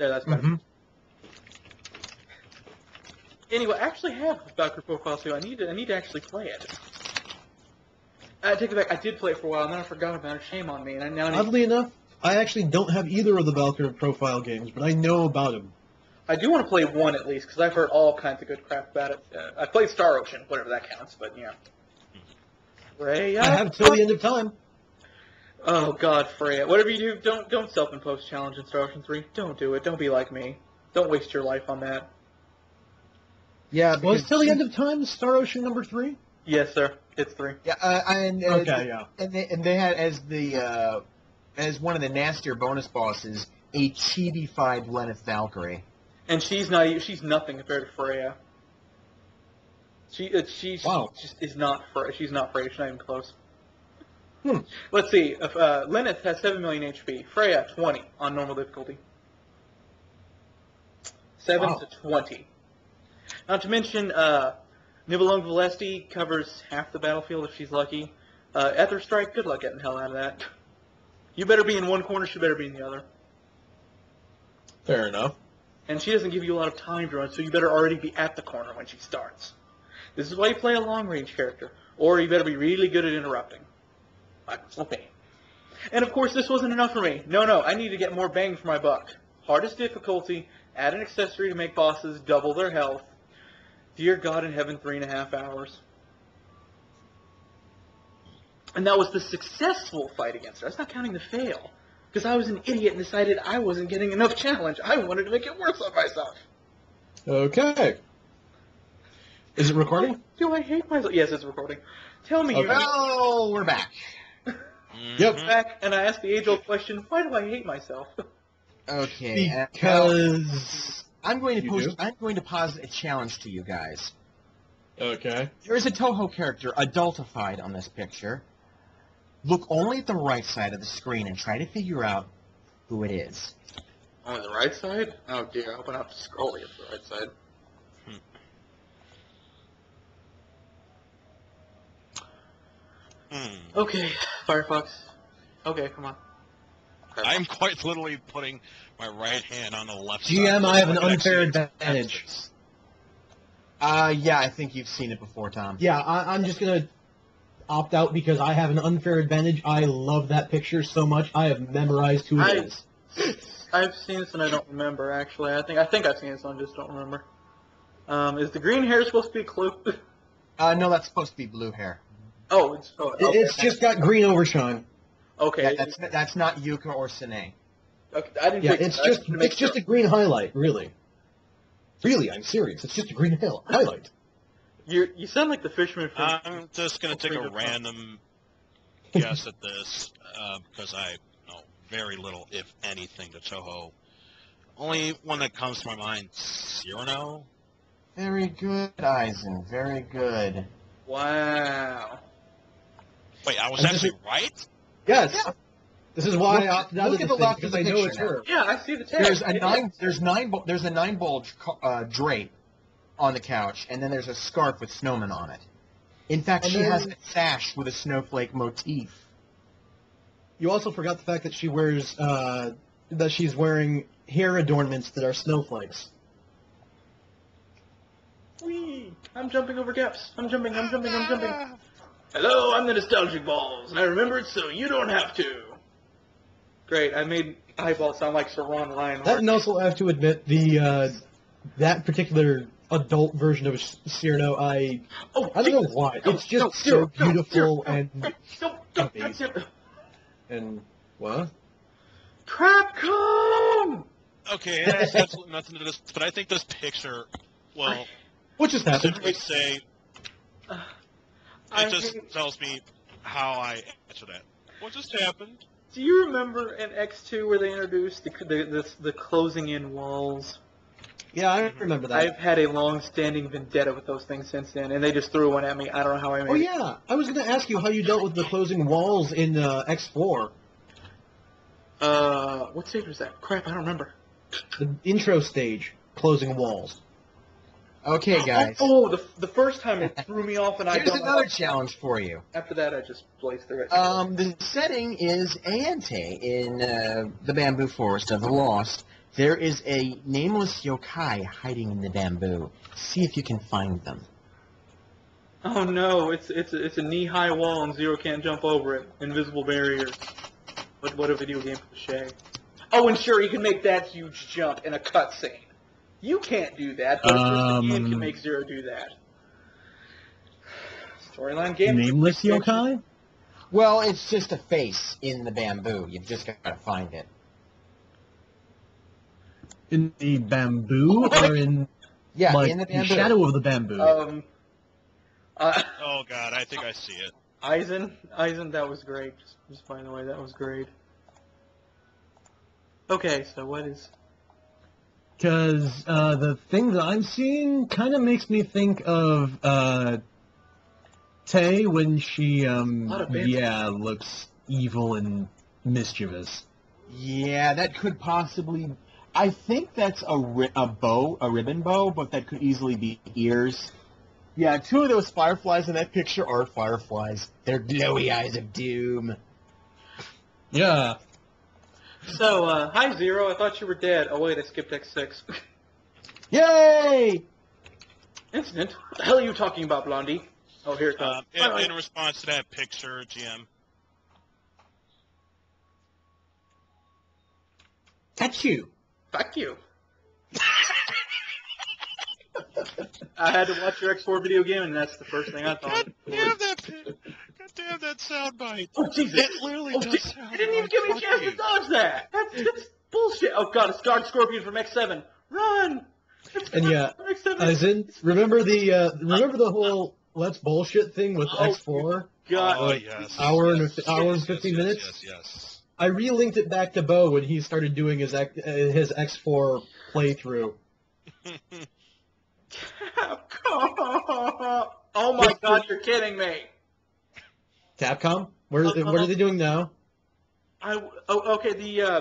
There, that's better. Mhm. Anyway, I actually have Valkyrie Profile, so I need to I need to actually play it. I take it back. I did play it for a while, and then I forgot about it. Shame on me. And I now Oddly enough, I actually don't have either of the Valkyrie profile games, but I know about them. I do want to play one at least because I've heard all kinds of good crap about it. Uh, I played Star Ocean, whatever that counts, but yeah. Freya. I have till the end of time. Oh God, Freya. Whatever you do, don't don't self-impose challenge in Star Ocean Three. Don't do it. Don't be like me. Don't waste your life on that. Yeah, Was because till the end of time Star Ocean number three? Yes, sir. It's three. Yeah, uh, and uh, Okay, yeah. and they, and they had as the uh, as one of the nastier bonus bosses a chibi-fied Lenneth Valkyrie. And she's not. She's nothing compared to Freya. She uh, she Wow. just is not Freya. She's not Freya. She's not even close. Hmm. Let's see. If, uh, Lenneth has seven million HP. Freya twenty on normal difficulty. Seven Wow. to twenty. Not to mention, uh, Nibelung Valesti covers half the battlefield if she's lucky. Uh, Ether Strike, good luck getting the hell out of that. You better be in one corner. She better be in the other. Fair enough. and she doesn't give you a lot of time to run, so you better already be at the corner when she starts. This is why you play a long range character, or you better be really good at interrupting. Slippy. And of course, this wasn't enough for me. No, no, I need to get more bang for my buck. Hardest difficulty, add an accessory to make bosses double their health. Dear God in heaven, three and a half hours. And that was the successful fight against her. That's not counting the fail. Because I was an idiot and decided I wasn't getting enough challenge. I wanted to make it worse on myself. Okay. Is it recording? Oh, do I hate myself? Yes, it's recording. Tell me Okay. Oh, we're back. Yep. back, and I asked the age-old question, why do I hate myself? Okay. uh, Because. I'm going to You post. do? I'm going to posit a challenge to you guys. Okay. There is a Touhou character adultified on this picture. Look only at the right side of the screen and try to figure out who it is. On the right side? Oh dear, I hope I don't have to scroll to get the right side. Hmm. Okay, Firefox. Okay, come on. I'm quite literally putting my right hand on the left side. GM, I have an unfair advantage. access Uh, yeah, I think you've seen it before, Tom. Yeah, I, I'm just gonna opt out because I have an unfair advantage. I love that picture so much. I have memorized who I- it is. I've seen this and I don't remember, actually. I think I think I've seen this one, just don't remember. Um, is the green hair supposed to be a clue? Uh, no, that's supposed to be blue hair. Oh, it's, oh, okay. It's just got green overshine. Okay, Yeah, that's that's not Yuka or Sine. okay, I didn't Yeah, it's I just wanted to make it's just a green highlight, really. Really, I'm serious. It's just a green hill highlight. You you sound like the fisherman from. I'm just gonna take a Freedom. random guess at this uh, because I know very little, if anything, to Touhou. Only one that comes to my mind, Cirno. Very good, Eisen. Very good. wow. Wait, I was And this actually right. Yes. Yeah. This is why Look- I opted out look of at the thing because I know it's her. Yeah, I see the tag. There's a nine. There's nine. There's a nine bulge uh, drape on the couch, and then there's a scarf with snowman on it. In fact, And she has a sash with a snowflake motif. You also forgot the fact that she wears uh, that she's wearing hair adornments that are snowflakes. Whee! I'm jumping over gaps. I'm jumping, I'm jumping, I'm jumping. Hello, I'm the Nostalgic Balls, and I remember it so you don't have to. Great, I made Eyeball sound like Sir Ron That Lionheart. and also I have to admit the uh, that particular adult version of Cirno, I oh, I don't know why. No, It's just no, so no, no, beautiful no, and no, no, no, amazing. no. and what? Capcom! Okay, it has absolutely nothing to do with this, but I think this picture, well, What just happened? simply say, I it just hate- tells me how I answer that. What just happened? Do you remember in X2 where they introduced the the, the, the closing in walls? Yeah, I remember that. I've had a long-standing vendetta with those things since then, and they just threw one at me. I don't know how I made Oh it. yeah, I was going to ask you how you dealt with the closing walls in uh, X4, Uh, what stage was that? Crap, I don't remember. the intro stage, closing walls. Okay, guys. Oh, oh, the, the first time it threw me off, and I Here's another challenge for you. After that, I just blazed through it. Um, the setting is Ante in uh, the Bamboo Forest of the Lost, There is a nameless yokai hiding in the bamboo. See if you can find them. Oh no, it's it's it's a knee-high wall and Zero can't jump over it. Invisible barrier. What what a video game cliche. Oh, and sure, he can make that huge jump in a cutscene. You can't do that, but um, the game can make Zero do that. Storyline game. Nameless yokai. Well, it's just a face in the bamboo. You've just got to find it. In the bamboo, or in yeah, like in the, the shadow of the bamboo. Um. Uh, oh God, I think I see it. Eisen, Eisen, that was great. Just, just by the way, that was great. Okay, so what is? Because uh, the thing that I'm seeing kind of makes me think of uh, Tay when she, um, yeah, looks evil and mischievous. Yeah, that could possibly. I think that's a, ri- a bow, a ribbon bow, but that could easily be ears. Yeah, two of those fireflies in that picture are fireflies. They're glowy eyes of doom. Yeah. So, uh, hi Zero, I thought you were dead. Oh wait, I skipped X6. Yay! Incident? What the hell are you talking about, Blondie? Oh, here it comes. Um, in, Bye-bye. in response to that picture, GM, That's you. Fuck you. I had to watch your X4 video game, and that's the first thing I thought. God damn that! pi- God damn that soundbite! Oh, Jesus. It literally Oh, does di- sound you didn't even give me a chance to dodge that. That's, that's bullshit. Oh god, it's Guard Scorpion from X7. Run! It's And yeah, from X7. As in, remember the uh, remember the whole let's bullshit thing with Oh, X4? God. Oh yes. Hour and yes, a- hour and yes, 15 yes, minutes? Yes, yes. I relinked it back to Bo when he started doing his X, uh, his X4 playthrough. Capcom. Oh my god, you're kidding me. Capcom? Where Uh, what are they doing now? I oh okay the uh,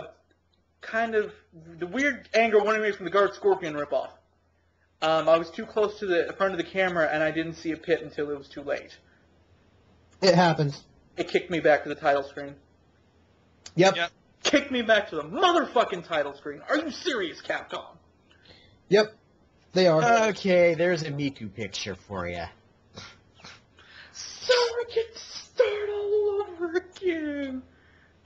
kind of the weird angle running away from the Guard Scorpion ripoff. Um, I was too close to the front of the camera and I didn't see a pit until it was too late. It happens. It kicked me back to the title screen. Yep. Yep. Kicked me back to the motherfucking title screen. Are you serious, Capcom? Yep. They are. Okay, there's a Miku picture for you. So I get to start all over again.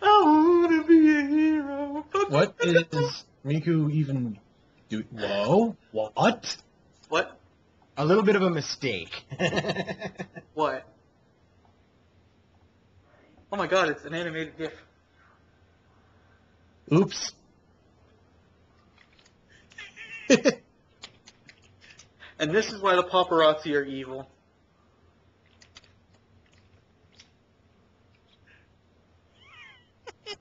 I wanna be a hero. what is Miku even do? Whoa. What? What? A little bit of a mistake. What? Oh my god, it's an animated GIF. Oops. And this is why the paparazzi are evil.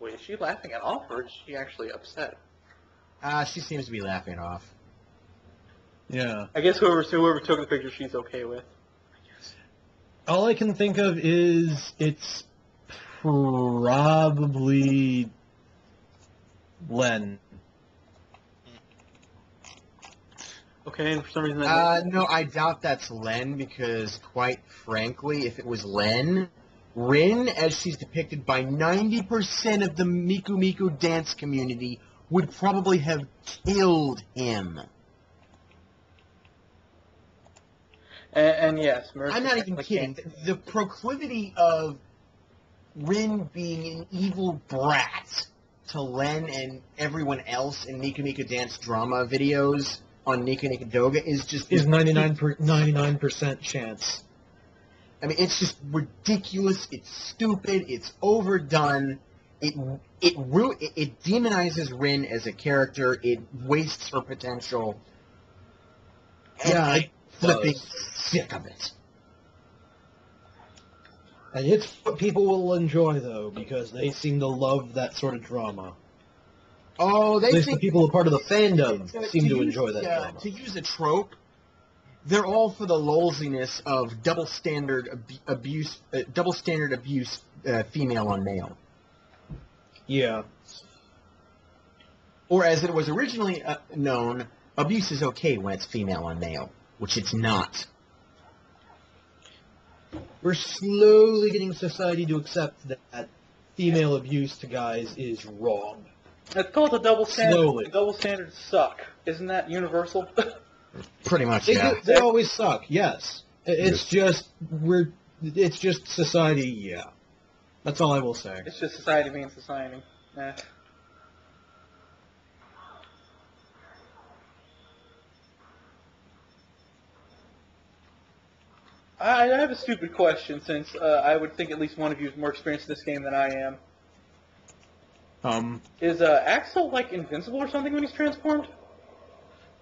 Wait, is she laughing it off, or is she actually upset? Ah, she seems to be laughing off. yeah. I guess whoever whoever took the picture, she's okay with. All I can think of is it's probably Len. Okay, and for some reason, that Uh, no, I doubt that's Len because, quite frankly, if it was Len, Rin, as she's depicted by 90% of the Miku Miku dance community, would probably have killed him. and, and yes, Mercy I'm not even kidding. The, the proclivity of Rin being an evil brat to Len and everyone else in Miku Miku dance drama videos on Nico Nico Douga is just Is 99 per, 99% chance. I mean, it's just ridiculous. It's stupid. It's overdone. It it it, it demonizes Rin as a character. It wastes her potential. And Yeah, I'm flipping sick of it. And it's what people will enjoy, though, because they seem to love that sort of drama. Oh, they At least the think people are part of the fandom to- seem to use enjoy that uh, drama. To use a trope, they're all for the lolziness of double standard ab- abuse, uh, double standard abuse, uh, female on male. Yeah. Or as it was originally uh, known, abuse is okay when it's female on male, which it's not. We're slowly getting society to accept that female abuse to guys is wrong. It's called the double standard. Slowly. Double standards suck. Isn't that universal? Pretty much, They, yeah. do- they always suck. Yes, I- it's just we're. It's just society. Yeah, that's all I will say. it's just society being society. Nah. I I have a stupid question since uh, I would think at least one of you is more experienced in this game than I am. Um, Is uh, Axel like invincible or something when he's transformed?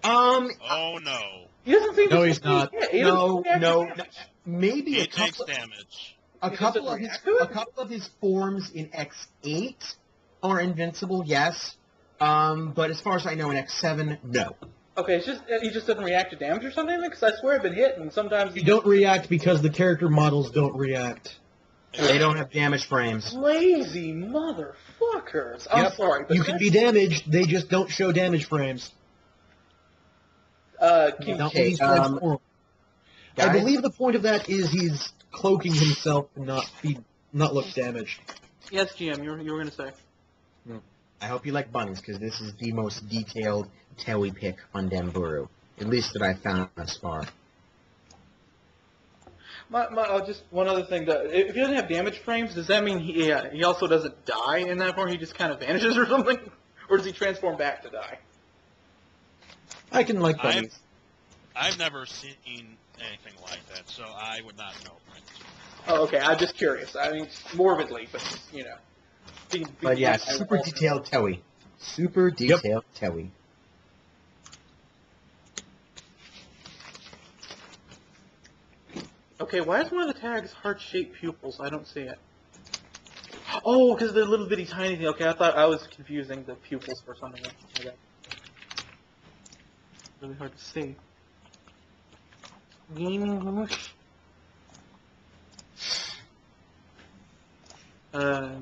Um, Oh no. He doesn't seem No, he's not. Yeah, he No, doesn't react to no, maybe He a takes couple, damage. a He couple of his, react to it? a couple of his forms in X8 are invincible. Yes. Um, but as far as I know, in X7, no. Okay, it's just uh, he just doesn't react to damage or something. Because I swear I've been hit and sometimes you don't react because the character models don't react. They don't have damage frames. Lazy motherfuckers. I'm Yep. sorry, but You can be damaged. They just don't show damage frames. Uh, can, Okay, um, transformed. I believe the point of that is he's cloaking himself and not be not look damaged. yes, GM, you were, you were gonna say. I hope you like bunnies, because this is the most detailed Tewi pick on Danbooru. At least that I've found thus far. My, my, uh, just one other thing. That, if he doesn't have damage frames, does that mean he uh, he also doesn't die in that form? He just kind of vanishes or something, or does he transform back to die? I can like I've- I've never seen anything like that, so I would not know. Oh, okay. I'm just curious. I mean, morbidly, but you know. Be- be- But yeah, super detailed Tewi. Super detailed Tewi. Okay, why is one of the tags heart-shaped pupils? I don't see it. Oh, because they're little bitty tiny thing. Okay, I thought I was confusing the pupils for something that. Really hard to see. Gaming Uh,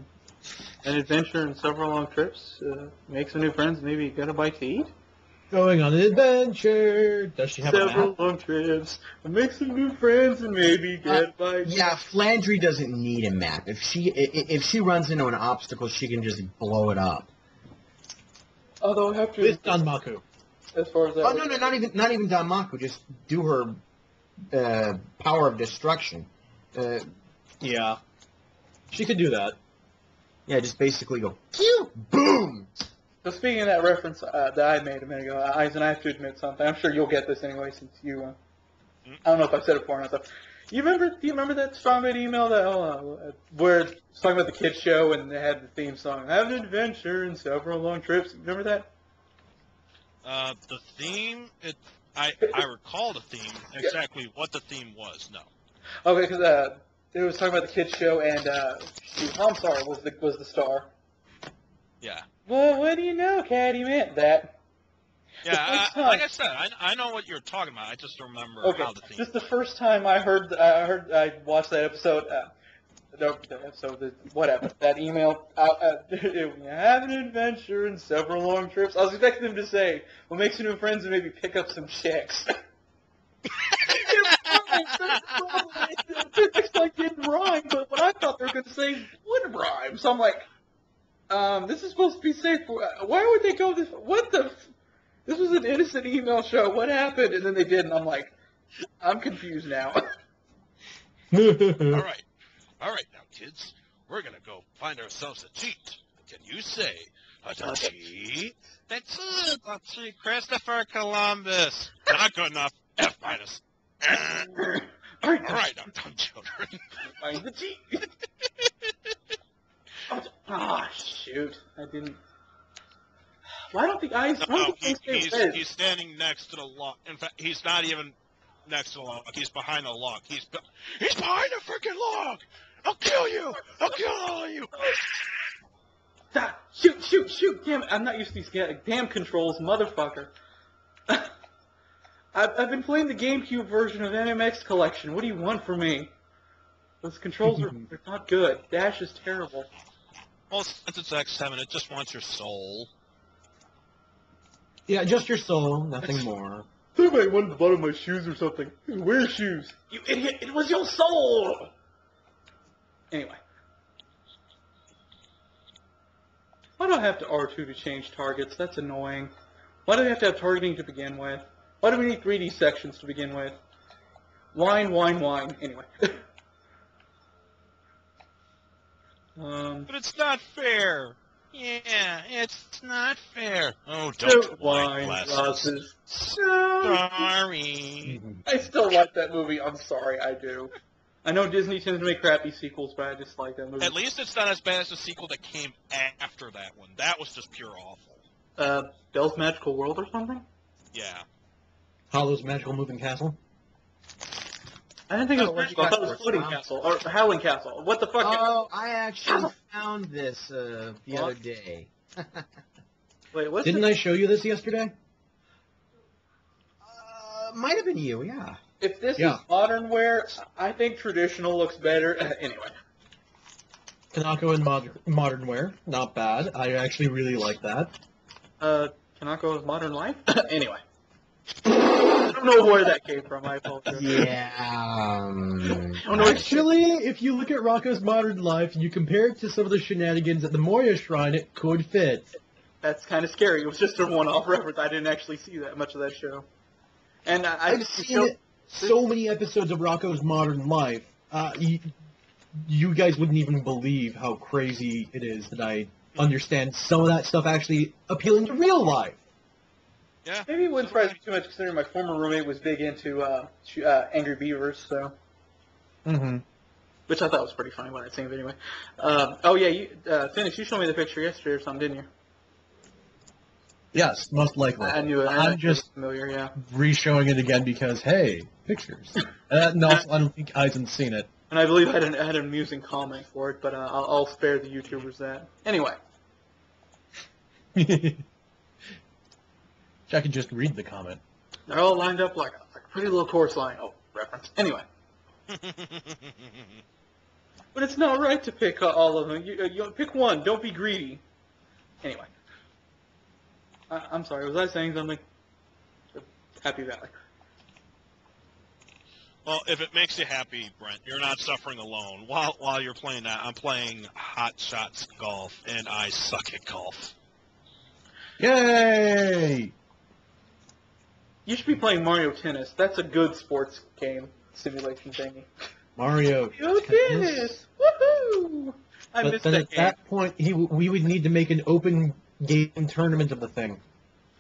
an adventure and several long trips. Uh, make some new friends. Maybe get a bite to eat. Going on an adventure. Does she have a several map? long trips. Make some new friends and maybe get a bite. Yeah, Flandre doesn't need a map. If she i- i- if she runs into an obstacle, she can just blow it up. Although I have to, With Danmaku. as far as that. Oh no, no, not even not even Danmaku. Just do her uh, power of destruction. Uh, Yeah. She could do that. yeah, just basically go pew, boom. So speaking of that reference uh, that I made a minute ago, Eisen, I have to admit something. I'm sure you'll get this anyway, since you. Uh, I don't know if I've said it before or not. Though. You remember? Do you remember that Strong Bad email that uh, where it's talking about the kids show and they had the theme song, "Have an adventure and several long trips." Remember that? Uh, the theme, it, I I recall the theme exactly what the theme was. No. Okay, because uh, it was talking about the kids show and uh, Homsar was the was the star. Yeah. Well, what do you know, Caddy meant that. Yeah, I, like I said, I, I know what you're talking about. I just don't remember Okay, how the theme. just the first time I heard, I heard, I watched that episode. Uh, the, the episode, the, whatever, that email. Uh, uh, have an adventure and several long trips. I was expecting them to say, "We'll make some new friends and maybe pick up some chicks." It's like didn't rhyme, but what I thought they were going to say would rhyme. So I'm like, um, this is supposed to be safe. Uh, why would they go this? What the? f- This was an innocent email show. What happened? And then they did, and I'm like, I'm confused now. All right, all right, now kids, we're gonna go find ourselves a cheat. Can you say a cheat? That's it. Let's Christopher Columbus. Not good enough. F minus. All right, All right, now, dumb children. find the G. Ah, shoot! I didn't. Why don't the eyes? Why No, don't the he, eyes he's, red? he's standing next to the lock. In fact, he's not even next to the log. He's behind the log. He's be- he's behind the freaking log. I'll kill you. I'll kill all of you. Ah, shoot! Shoot! Shoot! Damn it! I'm not used to these damn controls, motherfucker. I've, I've been playing the GameCube version of MMX Collection. What do you want from me? Those controls are they're not good. Dash is terrible. Well, since it's X7, it just wants your soul. yeah, just your soul, nothing more. Somebody wanted the bottom of my shoes or something. Wear shoes. You idiot! It was your soul! Anyway. Why do I have to R2 to change targets? That's annoying. Why do we have to have targeting to begin with? Why do we need 3D sections to begin with? Wine, wine, wine. Anyway. um, But it's not fair. Yeah, it's not fair. Oh, don't wine wine glasses. Sorry. I still like that movie. I'm sorry, I do. I know Disney tends to make crappy sequels, but I just like that movie. At least it's not as bad as the sequel that came after that one. That was just pure awful. Uh, Belle's Magical World or something? Yeah. Hollow's Magical Moving Castle. I didn't think it was you magical. I thought it was for Floating Tom? Castle or Howling Castle. What the fuck? Oh, I actually found this uh, the What? other day. Wait, what's Didn't it? I show you this yesterday? Uh, might have been you, yeah. If this Yeah. is modern wear, I think traditional looks better. anyway, Kanako in mod- modern wear, not bad. I actually really like that. uh, Kanako is Modern Life. anyway, I don't know where that came from. I apologize. Yeah. Um, I don't know. Actually, if you look at Rocko's Modern Life and you compare it to some of the shenanigans at the Moriya Shrine, it could fit. that's kind of scary. It was just a one-off reference. I didn't actually see that much of that show. And I, I I've seen it, so many episodes of Rocko's Modern Life. Uh, you, you guys wouldn't even believe how crazy it is that I understand some of that stuff actually appealing to real life. Yeah. Maybe it wouldn't surprise me too much considering my former roommate was big into uh, uh, Angry Beavers, so Mm-hmm. which I thought was pretty funny when I seen it anyway. Um, oh yeah, you, uh, Phoenix, you showed me the picture yesterday or something, didn't you? Yes, most likely. I knew it. I I'm just familiar, yeah. re-showing it again because, hey, pictures. uh, no, I don't think Aizen's seen it. And I believe I had an, I had an amusing comment for it, but uh, I'll, I'll spare the YouTubers that. Anyway, I could just read the comment. they're all lined up like a, like a pretty little chorus line. Oh, reference. Anyway, but it's not right to pick uh, all of them. You, uh, you pick one. Don't be greedy. Anyway, I, I'm sorry. Was I saying something? Happy Valley. well, if it makes you happy, Brent, you're not suffering alone. While while you're playing that, I'm playing Hot Shots Golf, and I suck at golf. Yay! You should be playing Mario Tennis. That's a good sports game simulation thingy. Mario. Mario Tennis! Woohoo! I But missed then that at game. that point, he we would need to make an open game tournament of the thing.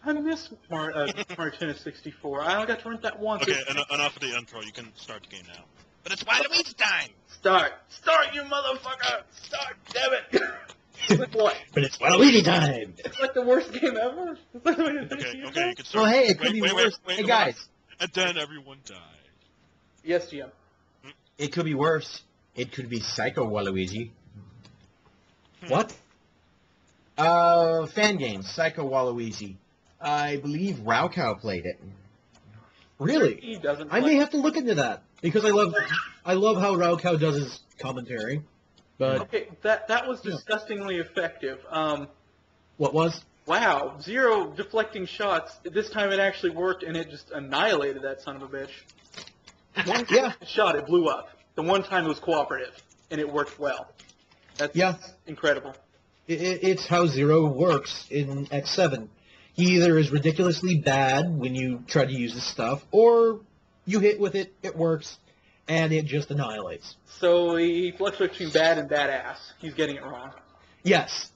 I miss Mar- uh, Mario Tennis 64. I only got to rent that once. Okay, en- enough of the intro. You can start the game now. But it's Waluigi time. Start. Start, you motherfucker! Start, damn it! Click what? But it's Waluigi time! It's like the worst game ever. Is that the way to finish Okay, okay, you intro? can start. well, hey, it could wait, be wait, worse. Wait, wait, hey, guys, on. And then everyone died. Yes, GM. it could be worse. It could be Psycho Waluigi. What? Uh, fan game, Psycho Waluigi. I believe raocow played it. Really? He doesn't. I play. may have to look into that because I love I love how raocow does his commentary. But Okay, that that was Yeah. disgustingly effective. Um, what was? wow, zero deflecting shots. This time it actually worked, and it just annihilated that son of a bitch. One Yeah. shot, it blew up. The one time it was cooperative, and it worked well. That's Yeah. incredible. I- I- it's how Zero works in X7. He either is ridiculously bad when you try to use his stuff, or you hit with it, it works, and it just annihilates. So he fluctuates between bad and badass. He's getting it wrong. Yes.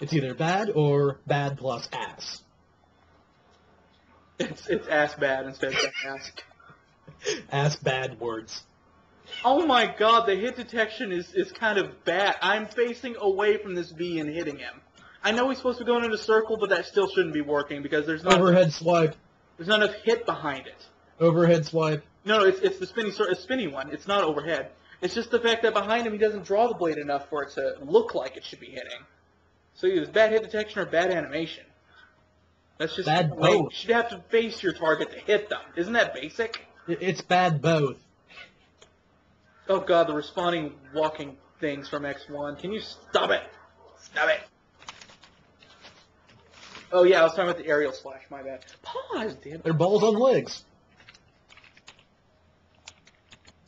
It's either bad or bad plus ass. It's it's ass bad instead of ass. Ass bad words. Oh my god, the hit detection is, is kind of bad. I'm facing away from this V and hitting him. I know he's supposed to go in a circle, but that still shouldn't be working because there's not Overhead swipe. there's not enough hit behind it. Overhead swipe. No, no, it's it's the spinning sor- a spinny one. It's not overhead. It's just the fact that behind him he doesn't draw the blade enough for it to look like it should be hitting. So either it's bad hit detection or bad animation. That's just Bad way- You both. should have to face your target to hit them. Isn't that basic? It's bad both. Oh god, the responding walking things from X1. Can you stop it? Stop it. Oh yeah, I was talking about the aerial slash, my bad. Pause, damn. They're balls on legs.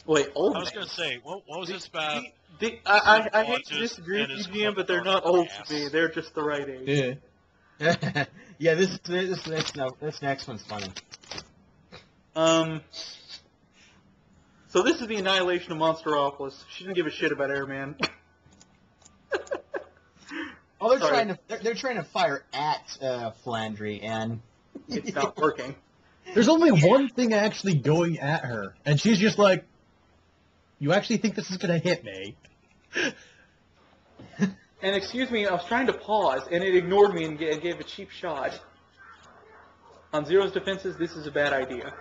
Wait, old I was man. gonna say, what, what was this about? The, The, I, I, I hate to Watches disagree with you, his but they're not old ass. to me. They're just the right age. Yeah. yeah, this this this no, this next one's funny. Um. So this is the annihilation of Monsteropolis. She didn't give a shit about Airman. Oh, they're Sorry. trying to they're, they're trying to fire at uh, Flandre, and it's not working. There's only one thing actually going at her, and she's just like, "You actually think this is gonna hit me?" And excuse me, I was trying to pause, and it ignored me and ga- gave a cheap shot. On Zero's defenses, this is a bad idea.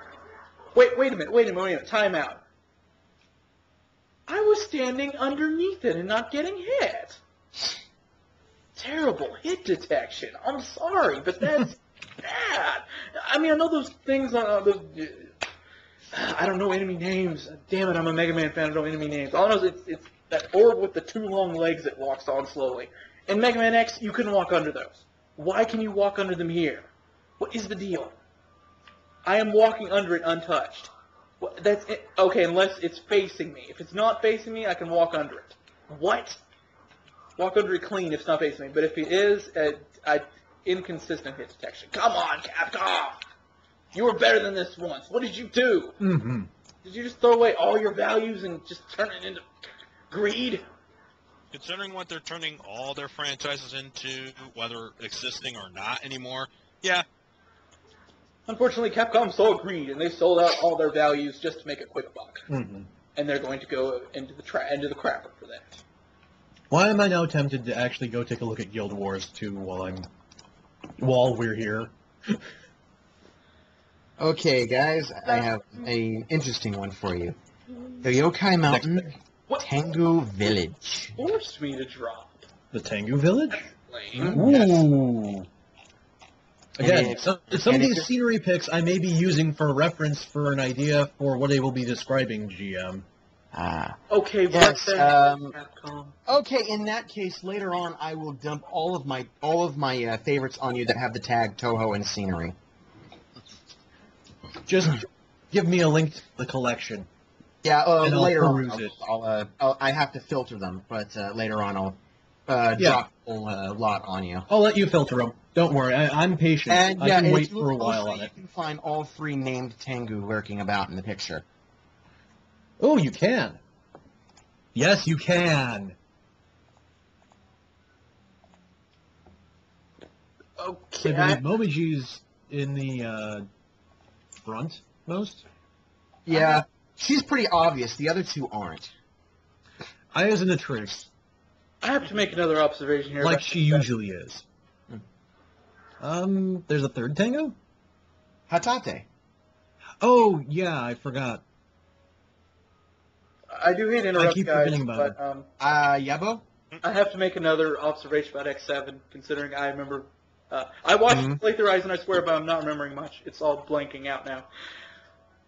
Wait, wait a minute, wait a minute, wait a minute, time out. I was standing underneath it and not getting hit. Terrible hit detection. I'm sorry, but that's bad. I mean, I know those things on uh, those. I don't know enemy names. Damn it, I'm a Mega Man fan. I don't know enemy names. All I know is it's, it's that orb with the two long legs that walks on slowly. In Mega Man X, you couldn't walk under those. Why can you walk under them here? What is the deal? I am walking under it untouched. What, that's it. Okay, unless it's facing me. If it's not facing me, I can walk under it. What? Walk under it clean if it's not facing me. But if it is, uh, I, inconsistent hit detection. Come on, Capcom! You were better than this once. What did you do? Mm-hmm. Did you just throw away all your values and just turn it into greed? Considering what they're turning all their franchises into, whether existing or not anymore, yeah, Unfortunately, Capcom saw greed and they sold out all their values just to make a quick buck. Mm-hmm. And they're going to go into the tra- into the crapper for that. Why am I now tempted to actually go take a look at Guild Wars 2 while I'm while we're here? okay, guys, I have a interesting one for you. The Yokai Mountain, What Tengu Village. forced me to drop? The Tengu Village? Ooh. Again, And some, some of these scenery pics I may be using for reference for an idea for what they will be describing, GM. Ah. Okay, Yes, but that, um, Capcom. Okay, in that case, later on, I will dump all of my all of my uh, favorites on you that have the tag Touhou and scenery. Just give me a link to the collection. Yeah, uh, And I'll later peruse on. I'll, I'll, uh, I'll, I have to filter them, but uh, later on, I'll uh, Yeah. drop a whole uh, lot on you. I'll let you filter them. Don't worry, I, I'm patient. And I yeah, can wait for a while on it. You can find all three named Tengu lurking about in the picture. Oh, you can. Yes, you can. I Okay, believe I, Momiji's in the uh, front most. Yeah, she's pretty obvious. The other two aren't. I is in the tricks, I have to make another observation here. like she that. usually is. Hmm. Um, there's a third tengu. Hatate. Oh yeah, I forgot. I do hate to interrupt, keep guys, forgetting about but um, Uh, Yabo? I have to make another observation about X7, considering I remember. Uh, I watched Mhm. mm Play Through Eyes and I swear, but I'm not remembering much. It's all blanking out now.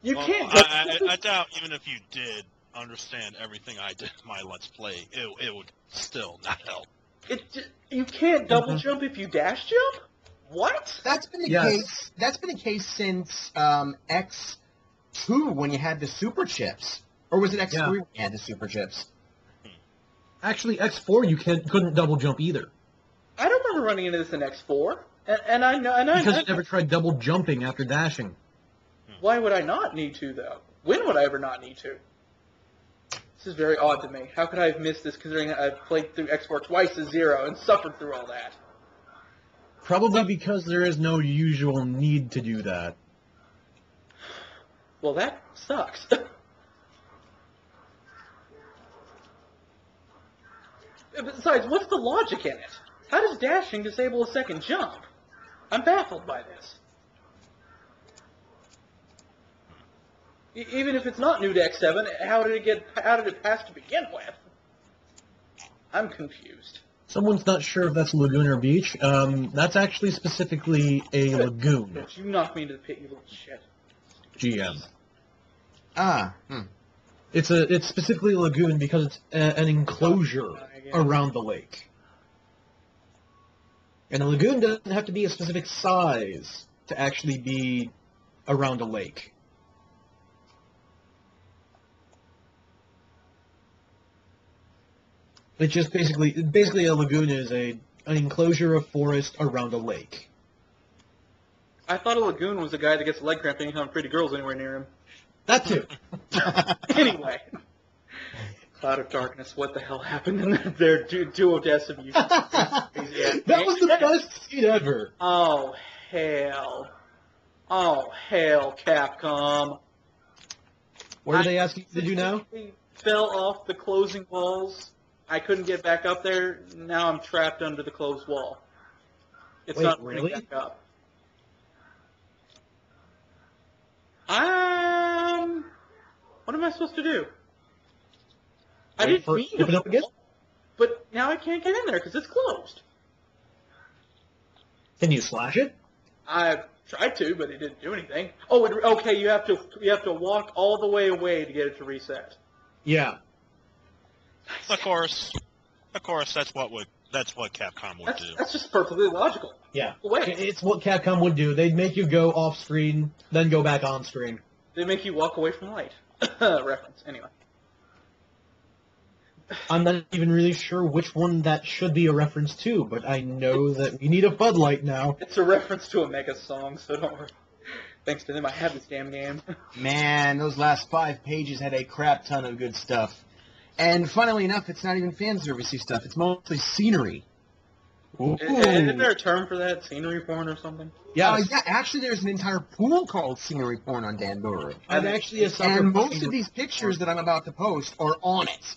You Well, can't. I, I, I doubt even if you did understand everything I did in my Let's Play, it, it would still not help. It you can't double Mhm. jump if you dash jump. What? That's been the Yes. case. That's been the case since um, X two when you had the super chips, or was it X three Yeah. when you had the super chips? Actually, X4 you can't couldn't double jump either I don't remember running into this in X4, and, and I know. And because I you never tried double jumping after dashing. Why would I not need to though? When would I ever not need to? This is very odd to me. How could I have missed this considering I've played through X4 twice as zero and suffered through all that? Probably because there is no usual need to do that. Well, that sucks. Besides, what's the logic in it? How does dashing disable a second jump? I'm baffled by this. E- even if it's not new to X7, how did it get? How did it pass to begin with? I'm confused. Someone's not sure if that's lagoon or beach. Um, that's actually specifically a lagoon. Don't you knock me into the pit, you little shit. GM. Ah, hmm. It's a it's specifically a lagoon because it's a, an enclosure around the lake. And a lagoon doesn't have to be a specific size to actually be around a lake. It's just basically basically a lagoon is a an enclosure of forest around a lake. I thought a lagoon was a guy that gets a leg cramp anytime pretty girls anywhere near him. That too. Anyway. Cloud of Darkness, what the hell happened in their du- duo deaths of you? that was the best scene ever. Oh, hell. Oh, hell, Capcom. What are they asking you to do now? I fell off the closing walls. I couldn't get back up there. Now I'm trapped under the closed wall. It's Wait, not running really? back up. Um, what am I supposed to do? I didn't for- mean to open up again? but now I can't get in there because it's closed. Can you slash it? I tried to, but it didn't do anything. Oh, it, okay. You have to you have to walk all the way away to get it to reset. Yeah. Of course, of course, that's what would that's what Capcom would That's do. that's just perfectly logical. Yeah. Wait, It's what Capcom would do. They'd make you go off screen, then go back on screen. they make you walk away from light. Reference. Anyway. I'm not even really sure which one that should be a reference to, but I know that we need a Bud Light now. It's a reference to a Mega song, so don't worry. Thanks to them, I have this damn game. Man, those last five pages had a crap ton of good stuff. And funnily enough, it's not even fan servicey stuff. It's mostly scenery. Ooh. Isn't there a term for that? Scenery porn or something? Yeah, Uh, yeah, actually, there's an entire pool called Scenery Porn on Dandora. I'm actually a sucker. And most of these pictures that I'm about to post are on it.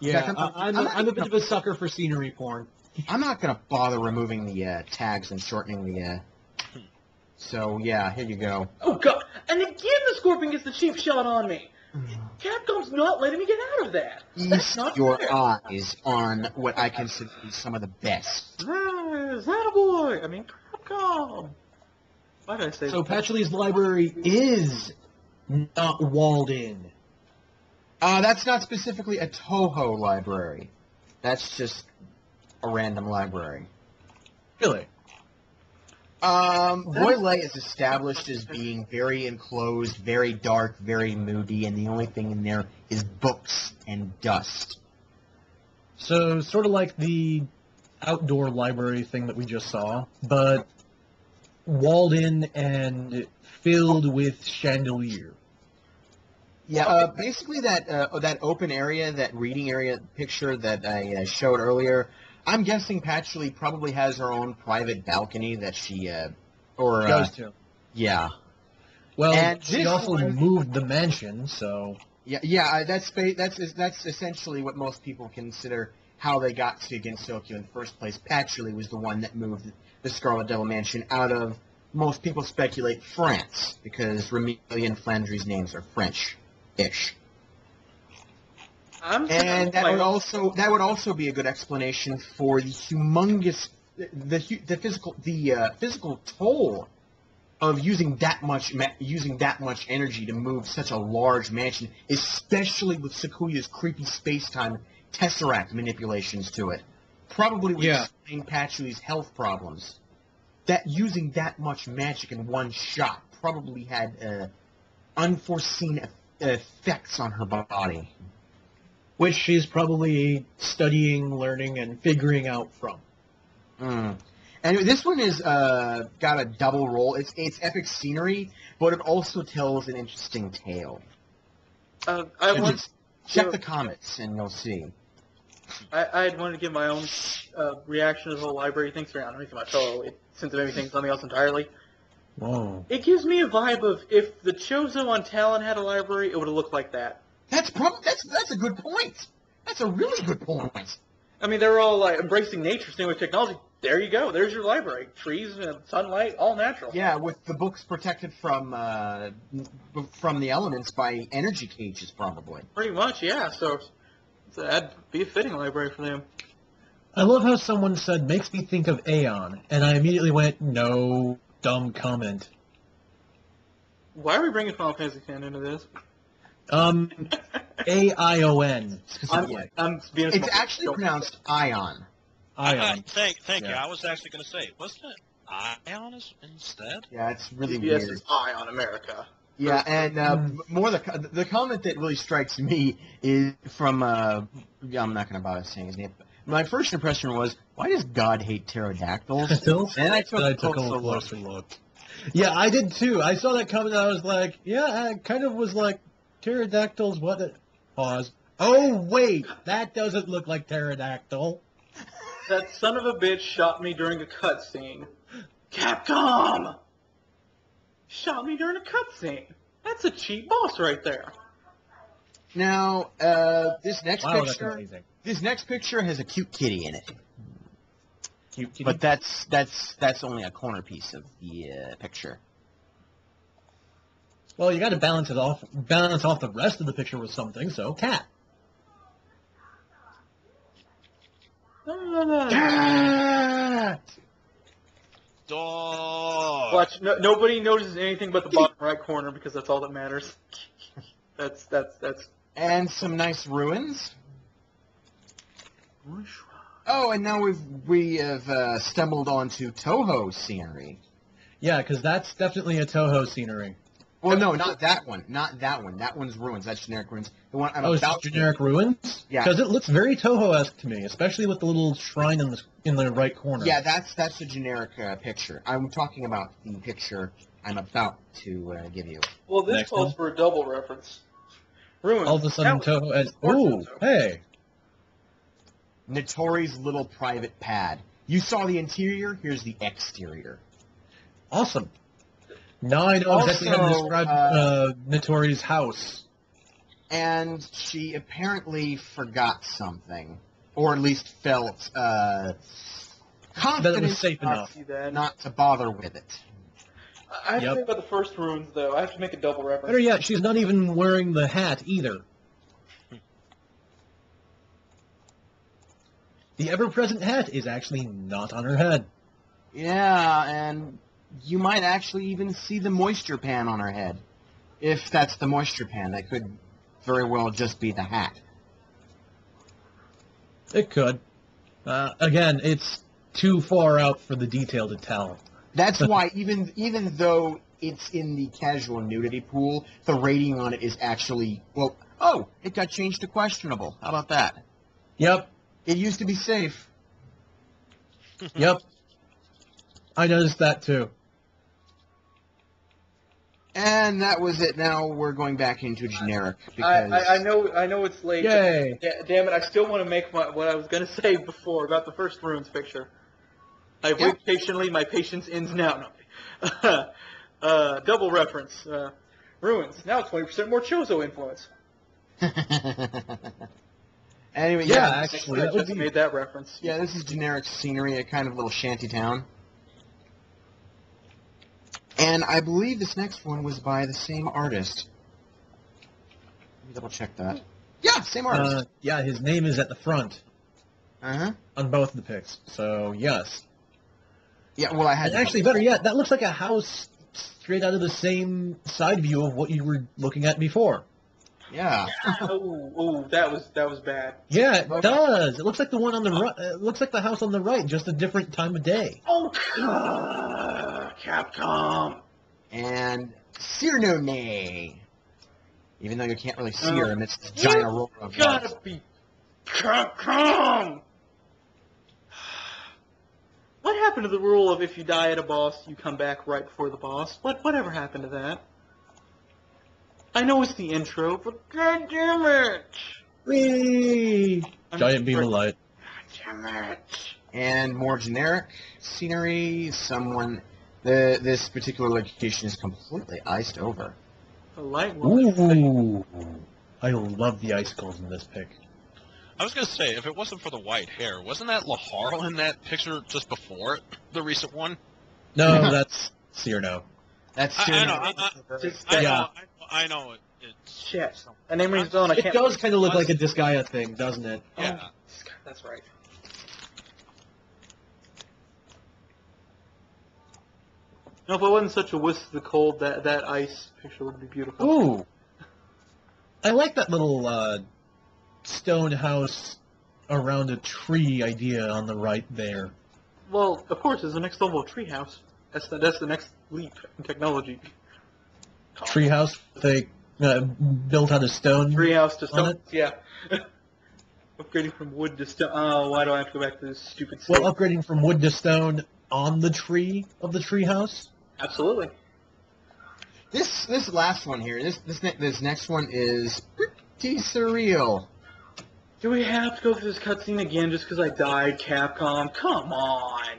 Yeah, I'm- I- I'm, I'm a, not I'm a bit of a sucker for scenery porn. I'm not gonna bother removing the uh, tags and shortening the. Uh... So yeah, here you go. Oh god! And again, the Scorpion gets the cheap shot on me. Capcom's not letting me get out of that. That's not your fair. eyes on what I consider to be some of the best. Yes, boy. I mean, Capcom. Why did I say So that? Patchoul's library is not walled in. Uh, that's not specifically a Touhou library. That's just a random library. Really? Um, Roylay is established as being very enclosed, very dark, very moody, and the only thing in there is books and dust. So sort of like the outdoor library thing that we just saw, but walled in and filled with chandelier. Yeah, uh, basically that uh, that open area, that reading area picture that I uh, showed earlier. I'm guessing Patchouli probably has her own private balcony that she, uh, or uh, Goes to. yeah, Well, And she also one- moved the mansion, so yeah, yeah. uh, That's that's that's essentially what most people consider how they got to Gensokyo in the first place. Patchouli was the one that moved the Scarlet Devil Mansion out of. Most people speculate France because Remy and Flandre's names are French-ish. I'm And that would also that would also be a good explanation for the humongous the the physical the uh, physical toll of using that much using that much energy to move such a large mansion, especially with Sakuya's creepy space-time tesseract manipulations to it. Probably would Yeah. explain Patchouli's health problems. That using that much magic in one shot probably had uh, unforeseen eff- effects on her body. which she's probably studying, learning, and figuring out from. Mm. Anyway, this one is uh, got a double role. It's it's epic scenery, but it also tells an interesting tale. uh, I And want check Yeah. the comments and you'll see. I, I had wanted to give my own uh, reaction to the whole library thing. Sorry, I'm making my fellow. It, since it made me think something else entirely. Whoa. It gives me a vibe of if the Chozo on Tallon had a library, it would have looked like that. That's prob- that's that's a good point. That's a really good point. I mean, they're all like embracing nature, staying with technology. There you go. There's your library. Trees and sunlight, all natural. Yeah, with the books protected from uh, from the elements by energy cages, probably. Pretty much, yeah. So, so that'd be a fitting library for them. I love how someone said, makes me think of Aeon, and I immediately went, no, dumb comment. Why are we bringing Final Fantasy X into this? Um, A-I-O-N. I'm, I'm being It's actually don't- pronounced ion. Uh, Ion. thank, thank you. Yeah. I was actually going to say, wasn't it Ion is- instead? Yeah, it's really CBS weird. is Eye on America. Yeah, and uh, more the co- the comment that really strikes me is from uh, yeah, I'm not going to bother saying his name. My first impression was, why does God hate pterodactyls? Until And I took, I a took a closer look. look. Yeah, I did too. I saw that comment and I was like, yeah, I kind of was like, pterodactyls, what? The... Pause. Oh, wait, that doesn't look like pterodactyl. That son of a bitch shot me during a cutscene. Capcom! Shot me during a cutscene. That's a cheap boss right there. Now, uh, this next Wow, that's picture, amazing. This next picture has a cute kitty in it, Cute, cute. but that's that's that's only a corner piece of the uh, picture. well, you got to balance it off, balance off the rest of the picture with something. So, cat. Cat. Dog. Watch, no, nobody notices anything but the bottom right corner because that's all that matters. That's that's that's. And some nice ruins. Oh, and now we've we have uh, stumbled onto Touhou scenery. Yeah, because that's definitely a Touhou scenery. Well, no, not that one. Not that one. That one's ruins. That's generic ruins. The one I'm oh, about just generic ruins. Yeah. Because it looks very Touhou-esque to me, especially with the little shrine in the in the right corner. Yeah, that's that's a generic uh, picture. I'm talking about the picture I'm about to uh, give you. Well, this Next calls one. for a double reference. Ruins. All of a sudden, was- Touhou has. Or Ooh, hey. Nitori's little private pad. You saw the interior. Here's the exterior. Awesome. Now I know exactly how to Also, describe uh, uh, Nitori's house. And she apparently forgot something, or at least felt uh, confident safe enough enough. See that? not to bother with it. I have Yep. to say about the first ruins though. I have to make a double reference. Better yet, she's not even wearing the hat either. The ever-present hat is actually not on her head. Yeah, and you might actually even see the moisture pan on her head. If that's the moisture pan, that could very well just be the hat. It could. Uh, again, it's too far out for the detail to tell. That's why even even though it's in the casual nudity pool, the rating on it is actually well. Oh, it got changed to questionable. How about that? Yep, It used to be safe. yep. I noticed that too. And that was it. Now we're going back into generic I, because I, I know I know it's late. Yay! da- damn it! I still want to make my, what I was gonna say before about the first ruins picture. I Yeah. wait patiently. My patience ends now. No. uh, double reference. Uh, ruins now twenty percent more Chozo influence. anyway, Yeah, yeah, actually, I just be- made that reference. Yeah, this is generic scenery, a kind of little shanty town. And I believe this next one was by the same artist. Let me double check that. Yeah, same Uh, artist. yeah, his name is at the front Uh huh. on both the pics. So yes. Yeah, well, I had And actually, better yet, that looks like a house straight out of the same side view of what you were looking at before. Yeah. oh, oh, that was that was bad. Yeah, it does. It looks like the one on the right. It looks like the house on the right, just a different time of day. Oh, God, Capcom. And Cirno. Even though you can't really see her Uh, amidst this giant you aurora of Gotta light. be Capcom. What happened to the rule of if you die at a boss, you come back right before the boss? What whatever happened to that? I know it's the intro, but god damn it! Whee! I'm Giant beam of light. God damn it! And more generic scenery. Someone. The, this particular location is completely iced over. The light will Ooh! I love the icicles in this pic. I was gonna say, if it wasn't for the white hair, wasn't that Laharl in that picture just before it, the recent one? No, that's Cirno. That's I- I know, I- Just I that Yeah. know, I, I know it. It's shit. A name rings a bell, and I It can't. does kind of look like a Disgaea thing, doesn't it? yeah. Oh, that's right. No, if it wasn't such a wisp of the cold, that that ice picture would be beautiful. Ooh! I like that little uh, stone house around a tree idea on the right there. Well, of course, there's the next level of Treehouse. That's the, that's the next leap in technology. Treehouse they uh, built out of stone. Treehouse to stone. Yeah. Upgrading from wood to stone. Oh, why do I have to go back to this stupid state? Well, upgrading from wood to stone on the tree of the treehouse. Absolutely. This this last one here, this this ne- this next one is pretty surreal. Do we have to go through this cutscene again just because I died, Capcom? Come on.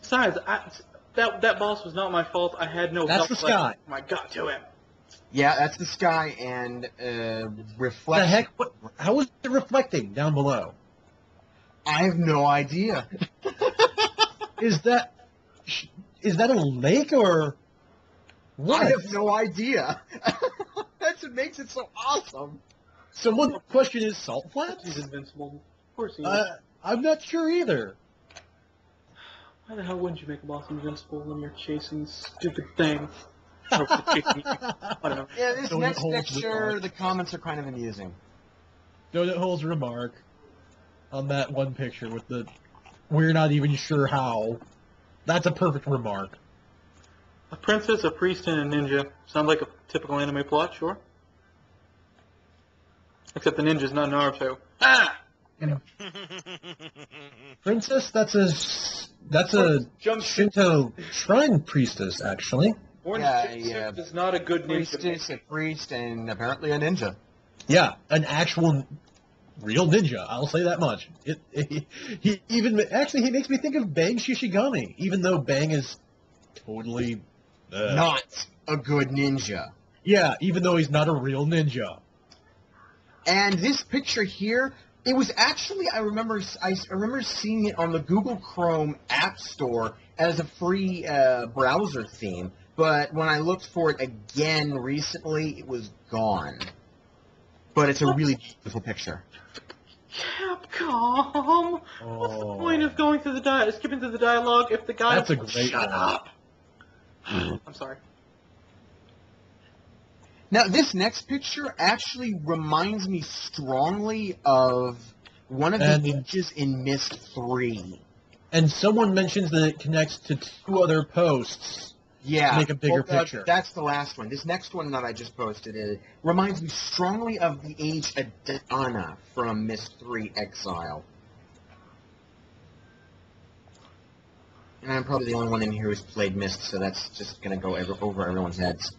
Besides, I, that that boss was not my fault. I had no That's health the sky. I got to him. Yeah, that's the sky and uh, reflection. The heck? What, how is it reflecting down below? I have no idea. Is that is that a lake or what? I have no idea. That's what makes it so awesome. So one question is salt flats? He's invincible. Of course he is. Uh, I'm not sure either. Why the hell wouldn't you make a boss invincible when you're chasing this stupid thing? Or chasing you. I don't. Yeah, this next picture, remark. the comments are kind of amusing. Donut holes remark on that one picture with the we're not even sure how. That's a perfect remark. A princess, a priest, and a ninja. Sounds like a typical anime plot, sure. Except the ninja's not Naruto. Ah! Princess, that's a s- that's a Shinto shrine priestess actually. Orange Yeah, yeah. is not a good ninja. Priestess, a priest, and apparently a ninja. Yeah, an actual real ninja. I'll say that much. It, it- he even actually he makes me think of Bang Shishigami, even though Bang is totally uh, Not a good ninja. Yeah, even though he's not a real ninja. And this picture here, it was actually I remember I, I remember seeing it on the Google Chrome App Store as a free uh, browser theme. But when I looked for it again recently, it was gone. But it's a really beautiful picture. Capcom! What's the point of going through the di- skipping through the dialogue if the guy... That's a great Shut one. up! I'm sorry. Now, this next picture actually reminds me strongly of one of the images in Myst 3. And someone mentions that it connects to two other posts. Yeah. Make a bigger Well, uh, picture. that's the last one. This next one that I just posted it reminds me strongly of the age Edanna from Myst 3 Exile. And I'm probably the only one in here who's played Myst, so that's just gonna go ever, over everyone's heads.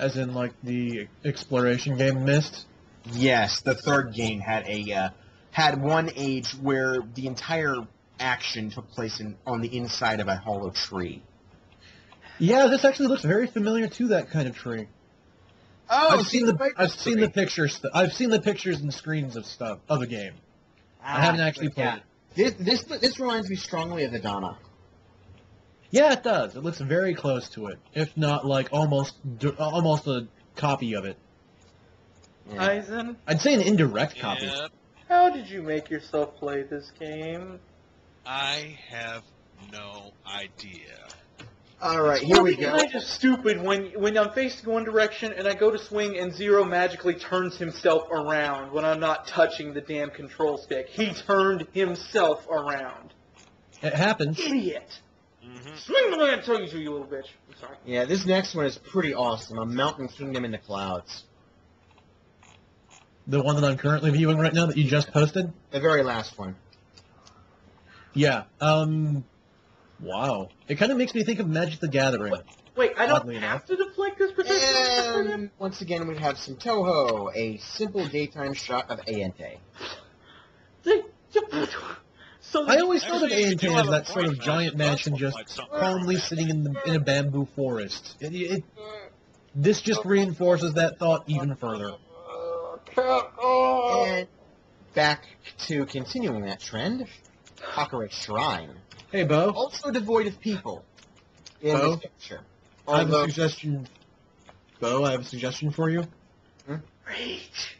As in, like, the exploration game Myst. Yes, the third game had a uh, had one age where the entire action took place in on the inside of a hollow tree. Yeah, this actually looks very familiar to that kind of tree. Oh, I've seen the I've seen the pictures. I've seen the pictures and screens of stuff of the game. I haven't actually played it. This this this reminds me strongly of Edanna. Yeah, it does. It looks very close to it, if not like almost almost a copy of it. Yeah. Aizen, I'd say an indirect copy. Yep, how did you make yourself play this game? I have no idea. All right, here we go. kind of stupid when when I'm facing one direction and I go to swing and Zero magically turns himself around when I'm not touching the damn control stick. He turned himself around. It happens. Idiot! Hmm Swing the way I tell you to, you little bitch. I'm sorry. Yeah, this next one is pretty awesome. A mountain kingdom in the clouds. The one that I'm currently viewing right now that you just posted. The very last one. Yeah. Um. Wow. It kind of makes me think of Magic the Gathering. Wait, I don't Oddly have to deflect this particular And once again, we have some Touhou, a simple daytime shot of Eientei. They- So I always thought of Actually, you Eientei do as that sort of giant though. It does mansion just like calmly sitting in the in a bamboo forest. It, it, this just reinforces that thought even further. And back to continuing that trend, Hakurei Shrine. Hey, Bo. Also devoid of people in this picture. I have a suggestion. Bo, I have a suggestion for you. Hmm? Rage.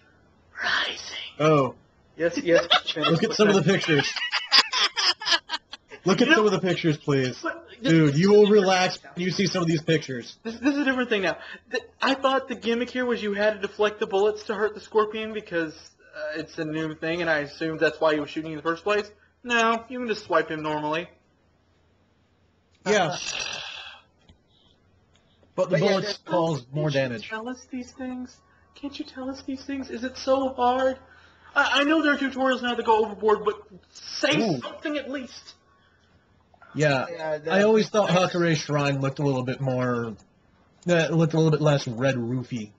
Rising. Oh, Yes, yes. look at some of the pictures. Look at some of the pictures, please. But- Dude, you will relax when you see some of these pictures. This, this is a different thing now. Th- I thought the gimmick here was you had to deflect the bullets to hurt the scorpion because uh, it's a new thing, and I assumed that's why you were shooting in the first place. No, you can just swipe him normally. Yeah. but the But yeah, bullets that- cause more damage. Can't you damage. Tell us these things. Can't you tell us these things? Is it so hard? I, I know there are tutorials now that go overboard, but say Ooh. something at least. Yeah, Yeah, I always thought Hakurei Shrine looked a little bit more, uh, looked a little bit less red roofy.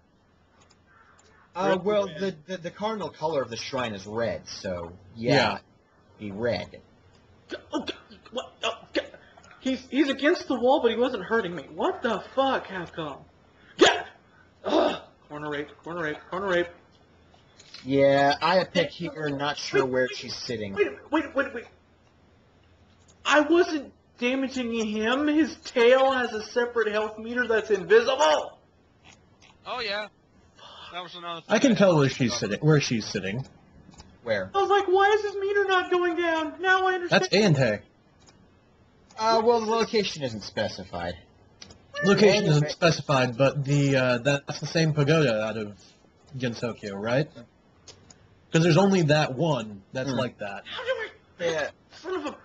Uh, well, the, the the cardinal color of the shrine is red, so yeah, be red. Oh, what? Oh, He's he's against the wall, but he wasn't hurting me. What the fuck, Capcom? Get! Ugh. Corner rape, corner rape, corner rape. Yeah, I have pick here, not sure where she's sitting. Wait, wait, wait, wait. I wasn't damaging him. His tail has a separate health meter that's invisible. Oh yeah. That was another thing. I can tell where she's sitting. Where she's sitting. Where? I was like, why is his meter not going down? Now I understand. That's Eientei. Uh, well, the location isn't specified. Location isn't specified, but the uh, that's the same pagoda out of Gensokyo, right? Because there's only that one that's Hmm. like that. How do I... Yeah. Son of a...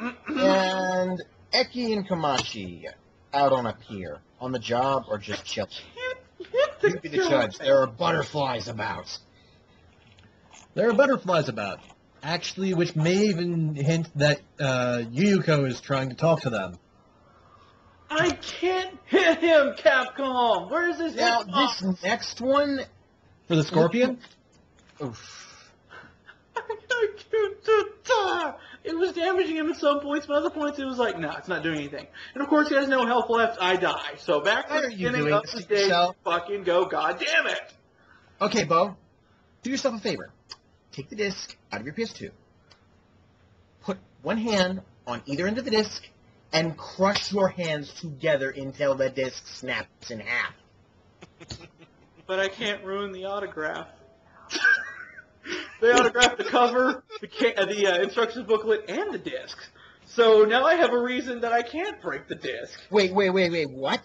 And Eiki and Komachi out on a pier, on the job, or just chilling. Can't You be the kill judge. There are butterflies about. There are butterflies about, actually, which may even hint that uh, Yuyuko is trying to talk to them. I can't hit him, Capcom. Where is his Now, hitbox? this next one, For the scorpion? oof. It was damaging him at some points, but other points it was like, nah, it's not doing anything. And of course, he has no health left. I die. So back to the beginning of the stage. Fucking go! God damn it! Okay, Bo, do yourself a favor. Take the disc out of your PS2. Put one hand on either end of the disc and crush your hands together until the disc snaps in half. But I can't ruin the autograph. They autographed the cover, the ca- uh, the uh, instructions booklet, and the disc. So now I have a reason that I can't break the disc. Wait, wait, wait, wait, what?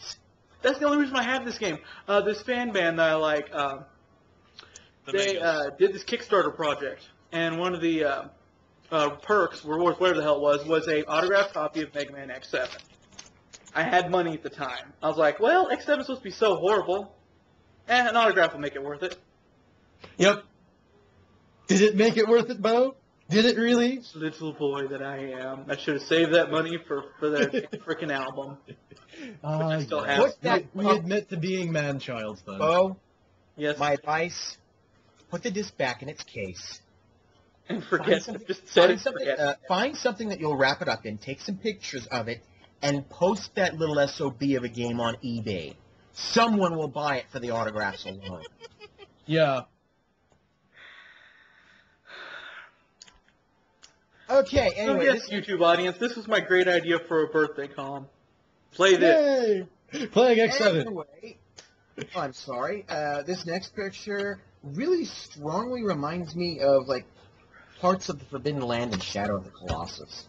That's the only reason I have this game. Uh, this fan band that I like, um, The they uh, did this Kickstarter project, and one of the uh, uh, perks, rewards, whatever the hell it was, was a autographed copy of Mega Man X7. I had money at the time. I was like, well, X7 is supposed to be so horrible. Eh, an autograph will make it worth it. Yep. Did it make it worth it, Bo? Did it really? Little boy that I am. I should have saved that money for, for their freaking album. Uh, still yes. have- Put that we, we admit to being man-childs then. Bo, Yes, my advice, put the disc back in its case. and Find forget. something- Just Find it something, forget. uh, find something that you'll wrap it up in, take some pictures of it, and post that little SOB of a game on eBay. Someone will buy it for the autographs alone. Yeah. Okay, so yes, YouTube audience, this was my great idea for a birthday column. Play this. Yay! Playing X7. Anyway, oh, I'm sorry. Uh, this next picture really strongly reminds me of like parts of the Forbidden Land and Shadow of the Colossus.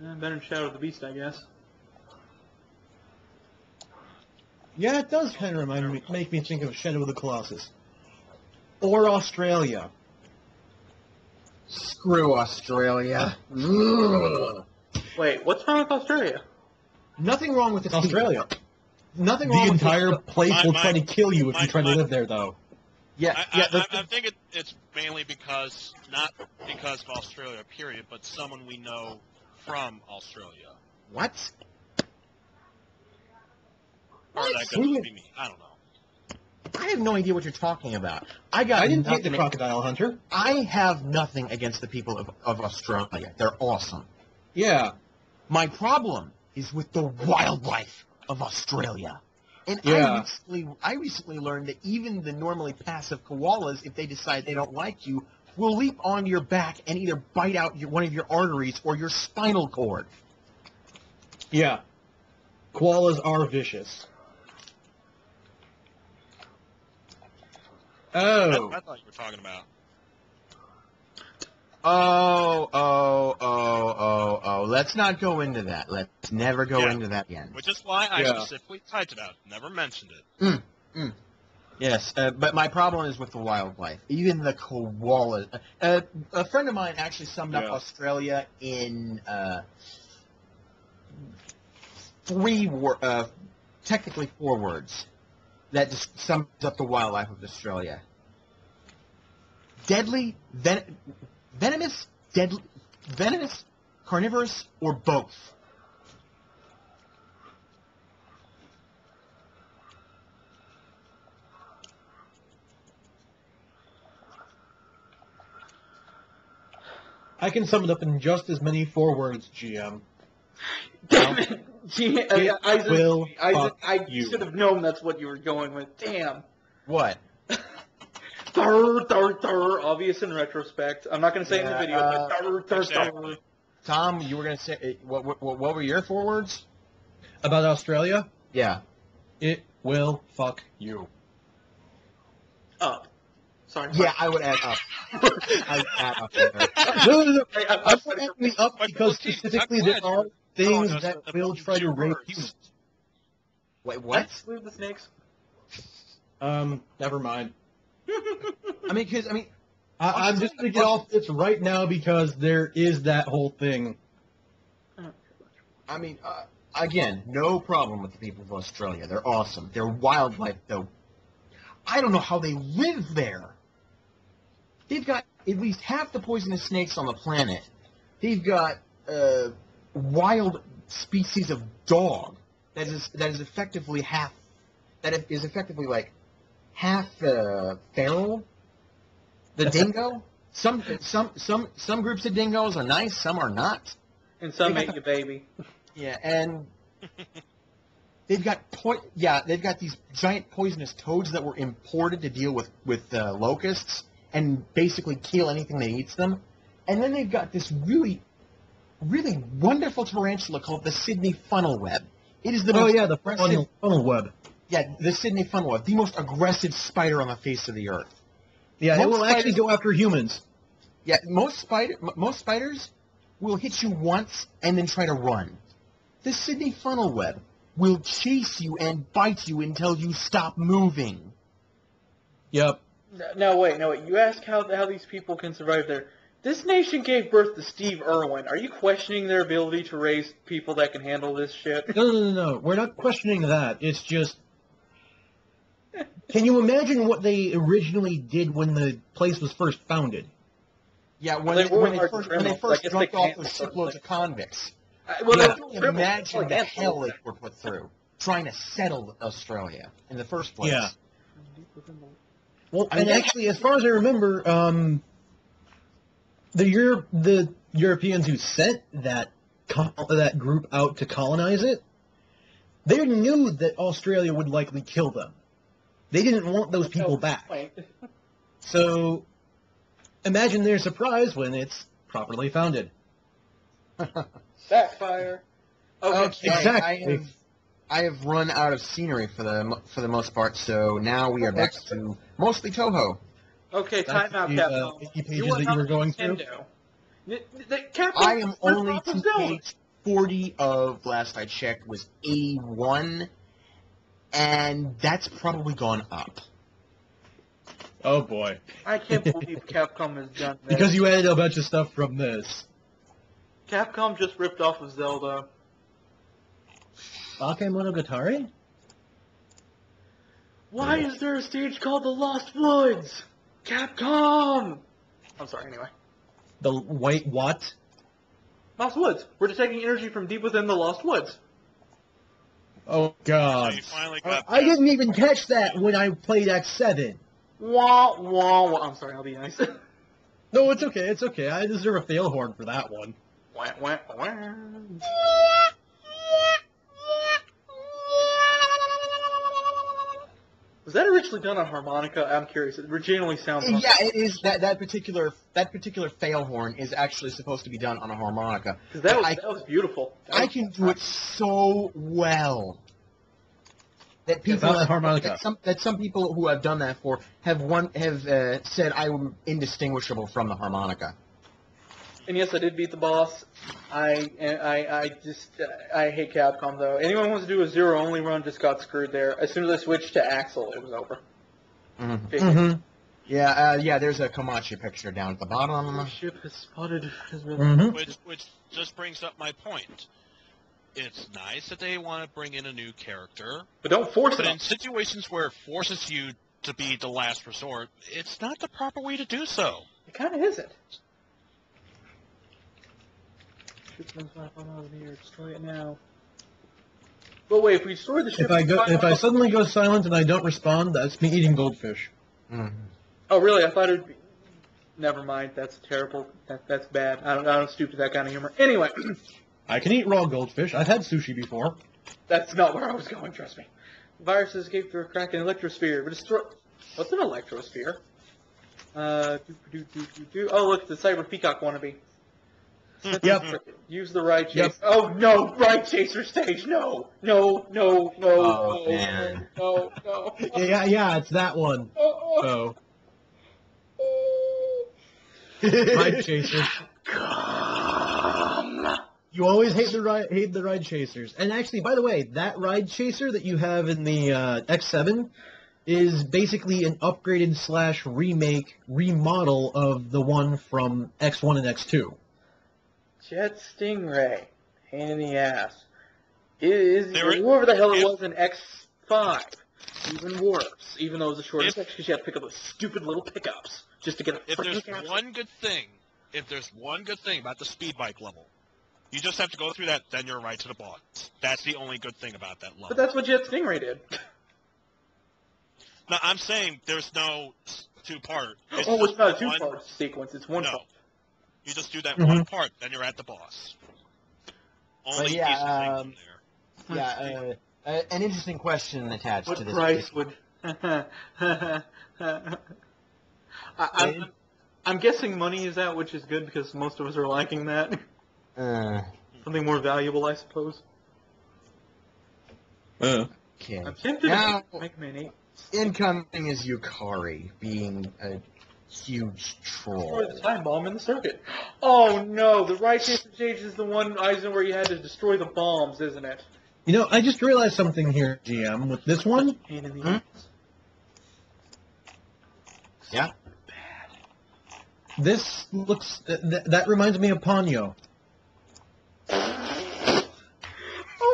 Eh, better than Shadow of the Beast, I guess. Yeah, it does kind of remind me, make me think of Shadow of the Colossus. Or Australia. Screw Australia. Ugh. Wait, what's wrong with Australia? Nothing wrong with its people. Australia. Nothing The wrong with entire its- place My- will my- try to kill you if my- you try to live there, though. Yeah, I, yeah. I, the- I, I think it, it's mainly because not because of Australia, period, but someone we know from Australia. what? Or What? that could just be me. I don't know. I have no idea what you're talking about. I got I didn't hate the crocodile hunter. I have nothing against the people of, of Australia. They're awesome. Yeah. My problem is with the wildlife of Australia. And I Yeah. recently, I recently learned that even the normally passive koalas, if they decide they don't like you, will leap onto your back and either bite out your, one of your arteries or your spinal cord. Yeah. Koalas are vicious. Oh. I, I thought you were talking about. Oh, oh, oh, oh, oh. Let's not go into that. Let's never go Yeah. into that again. Which is why I Yeah. specifically typed it out. Never mentioned it. Yes, uh, but my problem is with the wildlife. Even the koalas. Uh, a friend of mine actually summed up Australia in uh, three wor- uh, technically four words that just sums up the wildlife of Australia. Deadly, ven- venomous, deadly, venomous, carnivorous, or both. I can sum it up in just as many four words, GM. Damn it! Gee, uh, It Isaac, will Isaac, fuck I you. should have known that's what you were going with. Damn. What? Thur, thur, thur, obvious in retrospect. I'm not going to say it in the video, uh, but thur, thur, exactly. thur. Tom, you were gonna say uh, what? What, what were your four words? About Australia, Yeah. it will fuck you. Up. Sorry. Yeah, I would add up. I would add up. No, no, no. I, I, I'm not adding up because specifically I'm there are you're telling things us that the will try to two rape words. humans. Wait, what? Leave the snakes. Um, never mind. I mean, because I mean, I, I'm just gonna get off this right now because there is that whole thing. I mean, uh, again, no problem with the people of Australia. They're awesome. Their wildlife, though, I don't know how they live there. They've got at least half the poisonous snakes on the planet. They've got uh, wild species of dog that is that is effectively half that is effectively like half uh, feral. The dingo. Some some some some groups of dingoes are nice. Some are not. And some They ate got you, baby. Yeah, and they've got po- yeah, they've got these giant poisonous toads that were imported to deal with with uh, locusts and basically kill anything that eats them. And then they've got this really, really wonderful tarantula called the Sydney funnel web. It is the Oh most yeah, the funnel, funnel web. yeah, the Sydney funnel web, the most aggressive spider on the face of the earth. Yeah, it Most will actually go after humans. Yeah, most spider, m- most spiders will hit you once and then try to run. The Sydney funnel web will chase you and bite you until you stop moving. Yep. No, no, wait, no, wait. You ask how how these people can survive there. This nation gave birth to Steve Irwin. Are you questioning their ability to raise people that can handle this shit? No, no, no, no. We're not questioning that. It's just. Can you imagine what they originally did when the place was first founded? Yeah, when They they, were when they first when they first guess jumped they off can't those start shiploads like- of convicts. I- well, Yeah. they're Can you imagine Like the hell they were put through trying to settle Australia in the first place. Yeah. Well, I mean, and actually, as far as I remember, um, the Europe, the Europeans who sent that col- that group out to colonize it, they knew that Australia would likely kill them. They didn't want those people No back. So, imagine their surprise when it's properly founded. Backfire. Okay. Oh, okay, Exactly. I have I have run out of scenery for the for the most part, so now we are back to mostly Touhou. Okay, That's time out, the, uh, Capcom. 50 pages You that you were going through? Nintendo. N- the- Capcom I am ripped only off to of page forty of last I checked was eighty one, and that's probably gone up. Oh boy! I can't believe Capcom has done that. Because you added a bunch of stuff from this. Capcom just ripped off of Zelda. Bakemonogatari? Why is there a stage called The Lost Woods? Capcom! I'm sorry, anyway. The wait what? Lost Woods. We're detecting energy from deep within the Lost Woods. Oh god! you finally I got I didn't even catch that when I played X7. Wah, wah, wah. I'm sorry, I'll be nice. No, it's okay. It's okay. I deserve a fail horn for that one. wah, wah, wah. Was that originally done on harmonica? I'm curious. It originally sounds like Yeah, it is that that particular that particular fail horn is actually supposed to be done on a harmonica. Because that was, I- that was beautiful. That I was- can do it so well that people About the harmonica. that some that some people who I've done that for have one have uh, said I'm indistinguishable from the harmonica. And yes, I did beat the boss. I I I just uh, I hate Capcom though. Anyone who wants to do a zero only run just got screwed there. As soon as I switched to Axl, it was over. Mhm. Mm-hmm. Yeah, uh, yeah. There's a Komachi picture down at the bottom. The bottom. ship has spotted Mm-hmm. which which just brings up my point. it's nice that they want to bring in a new character, But don't force but it. in situations where it forces you to be the last resort, it's not the proper way to do so. It kind of isn't. Shoot some stuff on over here. Destroy it now. But wait, if we destroy the ship... If I go, if I suddenly go silent and I don't respond, that's me eating goldfish. Mhm. Oh, really? I thought it'd be... Never mind. That's terrible. That, that's bad. I don't, I don't stoop to that kind of humor. Anyway, I can eat raw goldfish. I've had sushi before. that's not where I was going, trust me. Viruses escape through a crack in electrosphere, but destroy... What's an electrosphere? Uh, do, do, do, do, do. Oh, look, the Cyber Peacock wannabe. Yep. Use the ride chase. Yep. Oh no, ride chaser stage. No, no, no, no, Oh, no, man. no, no. Yeah, yeah, it's that one. Oh, Oh, ride chaser. Come. You always hate the ride, hate the ride chasers. And actually, by the way, that ride chaser that you have in the uh, X7 is basically an upgraded slash remake remodel of the one from X1 and X2. Jet Stingray. Pain in the ass. It is There whoever the hell it if- was in X5 even worse, even though it was a shorter section because you had to pick up those stupid little pickups just to get a If there's capsule. one good thing, if there's one good thing about the speed bike level, you just have to go through that, then you're right to the boss. That's the only good thing about that level. But that's what Jet Stingray did. No, I'm saying there's no two part. It's oh, it's not a one- two-part sequence. It's one No. part. You just do that Mhm. one part, then you're at the boss. Only yeah, decent um, there. Yeah, uh, uh, an interesting question attached What to this. What price would? I, I'm, I'm guessing money is out, which is good because most of us are liking that. Uh, Something more valuable, I suppose. Uh, okay. I'm tempted Now- to make Man 8. Incoming is Yukari, being a huge troll. Destroy the time bomb in the circuit. Oh no, the ride chaser stage is the one, Eisen, where you had to destroy the bombs, isn't it? you know, I just realized something here, GM. With this one, Pain in the Hmm? ass. Yeah. this looks th- th- that reminds me of Ponyo. Oh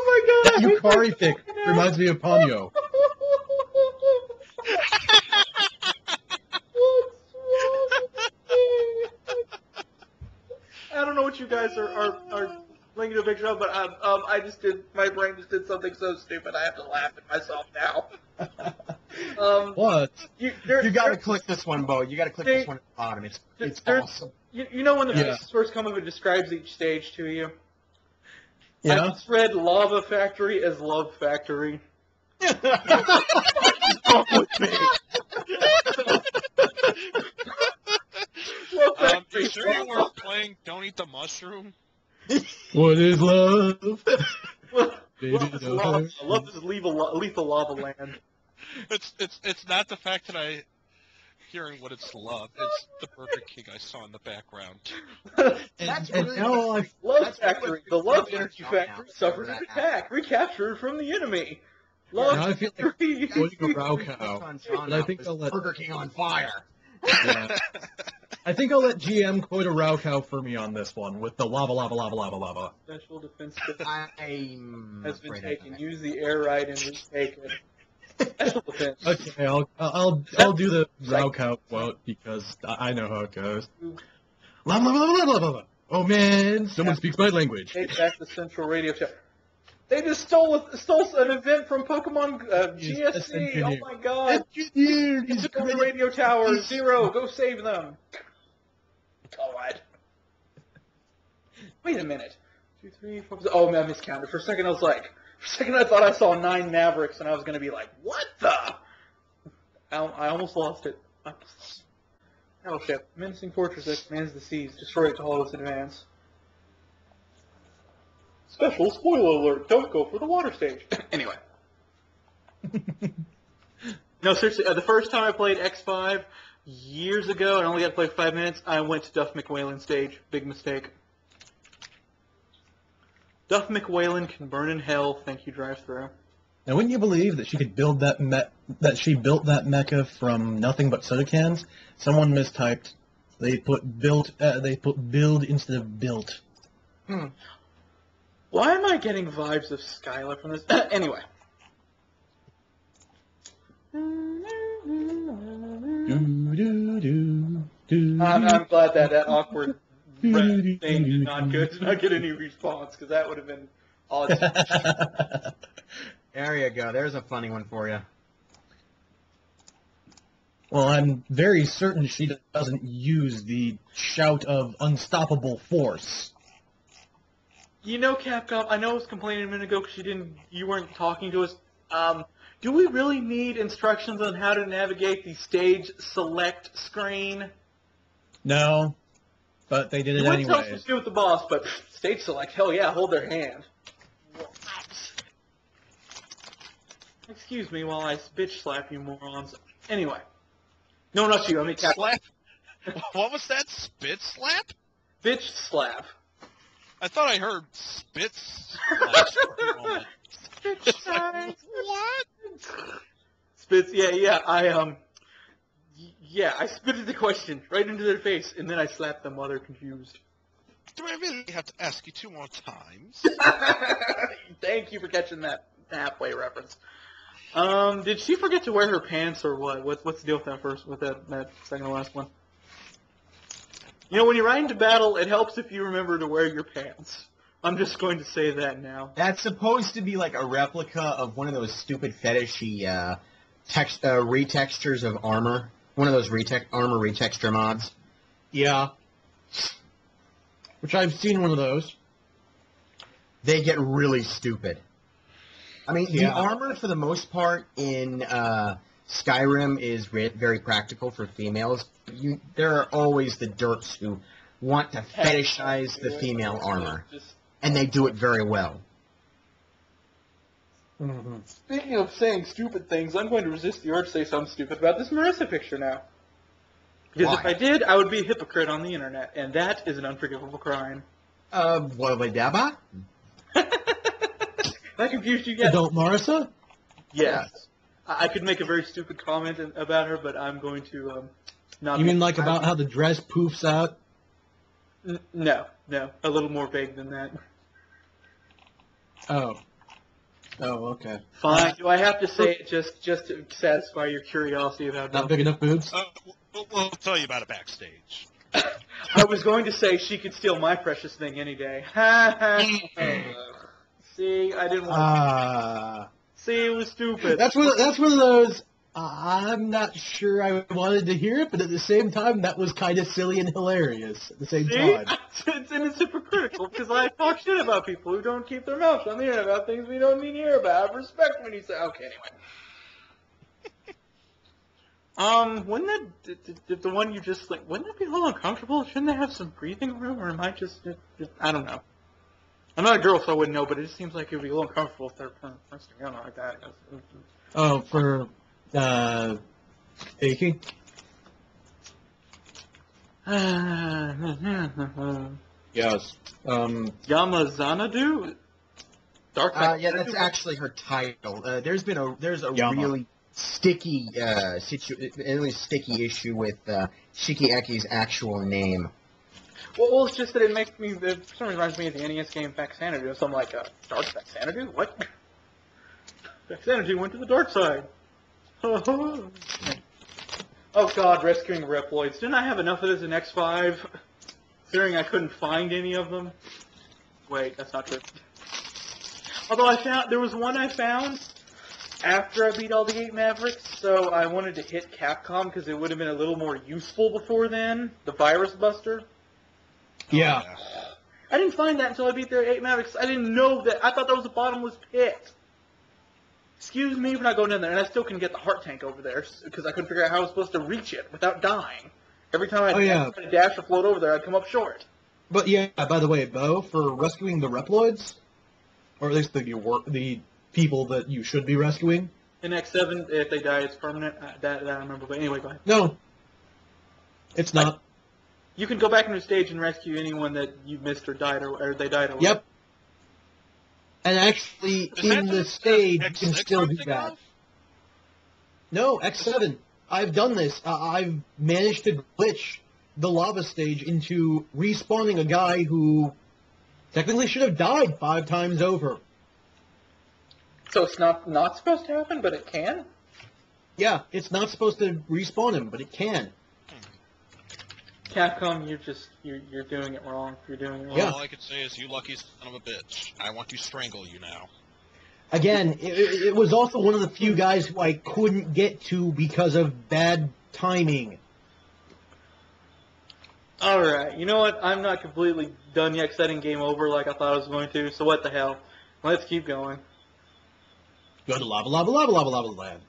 my god! That god! Yukari pick reminds me of Ponyo. I don't know what you guys are, are, are linking to a picture of, but um, um, I just did, my brain just did something so stupid, I have to laugh at myself now. Um, What? you, there, You gotta there- click this one, Bo. You gotta click They- this one at the bottom. It's there- it's there's- awesome. you, you know when the Yeah. first come up, it describes each stage to you? I Yeah. just read Lava Factory as Love Factory. What's wrong with me? Love Um, Factory. you sure you weren't playing Don't Eat the Mushroom? What is love? Love, Baby, love is don't lava. hurt Love is lethal, lethal lava land. It's it's it's not the fact that I hearing what it's love. It's the Burger King I saw in the background. And, That's and really- now I Love That's Factory. what- The Love what- Energy Factory now, suffers that an attack. Recaptured from the enemy. Love now I feel like Factory. Quoting a cow. But I think I'll let Burger King on fire. Yeah. I think I'll let GM quote a Rao for me on this one with the lava, lava, lava, lava, lava. Special defense kit I'm has been taken. Use the air ride and retake it. Special defense. Okay, I'll I'll I'll do the Rao quote because I I know how it goes. Lava, lava, lava, lava, lava. Oh man, someone speaks my language. Take back the Central Radio Show. They just stole a, stole an event from Pokemon uh, GSC. Oh my god! Engineer, Took over the radio tower. Zero. Go save them. God. Wait a minute. Two, three, four. Oh man, I miscounted. For a second, I was like, for a second, I thought I saw nine Mavericks, and I was gonna be like, what the? I, I almost lost it. Battleship, menacing fortress that commands the seas. Destroy it to halt its advance. Special spoiler alert! Don't go for the water stage. anyway. No, seriously, uh, the first time I played X5 years ago, and I only got to play five minutes, I went to Duff McWhalen stage. Big mistake. Duff McWhalen can burn in hell. Thank you, drive through. Now, wouldn't you believe that she could build that me- that she built that mecha from nothing but soda cans? Someone mistyped. They put built. Uh, they put build instead of built. Why am I getting vibes of Skylar from this? anyway. I'm, I'm glad that that awkward breath thing did not get did not get any response because that would have been odd. There you go. There's a funny one for you. well, I'm very certain she doesn't use the shout of unstoppable force. You know, Capcom, I know I was complaining a minute ago because you didn't, you weren't talking to us. Um, do we really need instructions on how to navigate the stage select screen? No, but they did it wouldn't tell us anyway. what to do with the boss, but stage select, hell yeah, hold their hand. What? Excuse me while I bitch slap you morons. Anyway. No, not you, I mean Cap- Slap? What was that? Spit slap? bitch slap. I thought I heard spits. slap for a moment. It's like, what? Spits, yeah, yeah, I, um, yeah, I spitted the question right into their face, and then I slapped them while they're confused. Do I really have to ask you two more times? Thank you for catching that halfway reference. Um, did she forget to wear her pants or what? What's what's the deal with that first, with that, that second to last one? You know, when you're riding to battle, it helps if you remember to wear your pants. I'm just going to say that now. That's supposed to be like a replica of one of those stupid fetishy uh, text uh, retextures of armor. One of those retex armor retexture mods. Yeah. Which I've seen one of those. They get really stupid. I mean, the armor for the most part in uh, Skyrim is re- very practical for females. You, there are always the derps who want to fetishize the female armor, and they do it very well. Mm-hmm. speaking of saying stupid things, I'm going to resist the urge to say something stupid about this Marisa picture now. Because if I did, I would be a hypocrite on the internet, and that is an unforgivable crime. Uh, Wabba I confused you yet? Adult Marisa? Yes. I I could make a very stupid comment about her, but I'm going to um, not. You mean like about how the dress poofs out? N- no, no, a little more vague than that. Oh. Oh, okay. Fine. Do I have to say it just just to satisfy your curiosity about? Not big enough boobs? Uh, we'll, we'll tell you about it backstage. I was going to say she could steal my precious thing any day. Ha ha. See, I didn't want. Ah. See, it was stupid. that's one. That's one of those. I'm not sure I wanted to hear it, but at the same time, that was kind of silly and hilarious at the same See, time. it's, and it's hypocritical because I talk shit about people who don't keep their mouths on the internet about things we don't need to hear about. Have respect when you say, okay, anyway. Um, wouldn't that, the, the, the one you just, like, wouldn't that be a little uncomfortable? Shouldn't they have some breathing room, or am I just, just I don't know. I'm not a girl, so I wouldn't know, but it just seems like it would be a little uncomfortable if they're pressing together like that. Oh, for uh, Aki? Yes. Um, Yamaxanadu? Dark Uh, yeah, that's actually her title. Uh, there's been a there's a Yama. really sticky uh, situ really sticky issue with uh, Shiki Eiki's actual name. Well, well, it's just that it makes me, it some reason reminds me of the NES game Faxanadu, so I'm like, uh, Dark Faxanadu? What? Faxanadu went to the dark side. oh god, rescuing Reploids. Didn't I have enough of this in X5? Considering I couldn't find any of them? Wait, that's not true. Although I found, there was one I found after I beat all the eight Mavericks, so I wanted to hit Capcom because it would have been a little more useful before then. The Virus Buster. Yeah. I didn't find that until I beat their eight Mavericks. I didn't know that. I thought that was a bottomless pit. Excuse me for not going in there, and I still couldn't get the heart tank over there because I couldn't figure out how I was supposed to reach it without dying. Every time I Oh, yeah. tried to dash or float over there, I'd come up short. But yeah, by the way, Bo, for rescuing the Reploids, or at least the the people that you should be rescuing. In X7, if they die, it's permanent. Uh, that, that I remember. But anyway, go ahead. No, it's not. You can go back into the stage and rescue anyone that you missed or died or, or they died or Yep. And actually, Is in the stage, you can X still do that. of? No, X7. I've done this. Uh, I've managed to glitch the lava stage into respawning a guy who Technically should have died five times over. So it's not not supposed to happen, but it can. Yeah, it's not supposed to respawn him, but it can. Capcom, you're just you're you're doing it wrong. You're doing it wrong. Yeah. All I could say is, you lucky son of a bitch. I want to strangle you now. Again, it, it it was also one of the few guys who I couldn't get to because of bad timing. All right. You know what? I'm not completely done yet setting game over like I thought I was going to. So what the hell? Let's keep going. Go to lava, lava, lava, lava, lava land.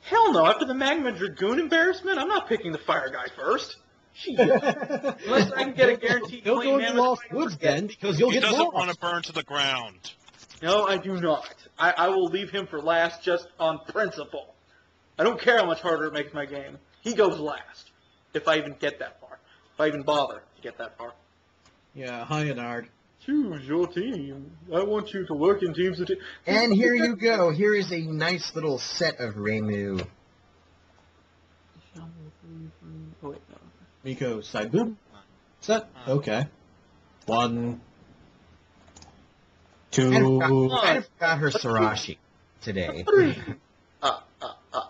Hell no! After the Magma Dragoon embarrassment, I'm not picking the fire guy first. Shit. Unless I can get a guaranteed Don't clean go into Mammoth Lost Woods Brigade. then, because you'll he get doesn't want to burn to the ground. No, I do not. I, I will leave him for last just on principle. I don't care how much harder it makes my game. He goes last. If I even get that far. If I even bother to get that far. Yeah, Hyanard. Choose your team. I want you to work in teams of te- And here you go. Here is a nice little set of Reimu. Oh, wait, no. Miko side boob set. Okay. One. Two. I forgot her Sarashi today. Three. Uh, uh, uh.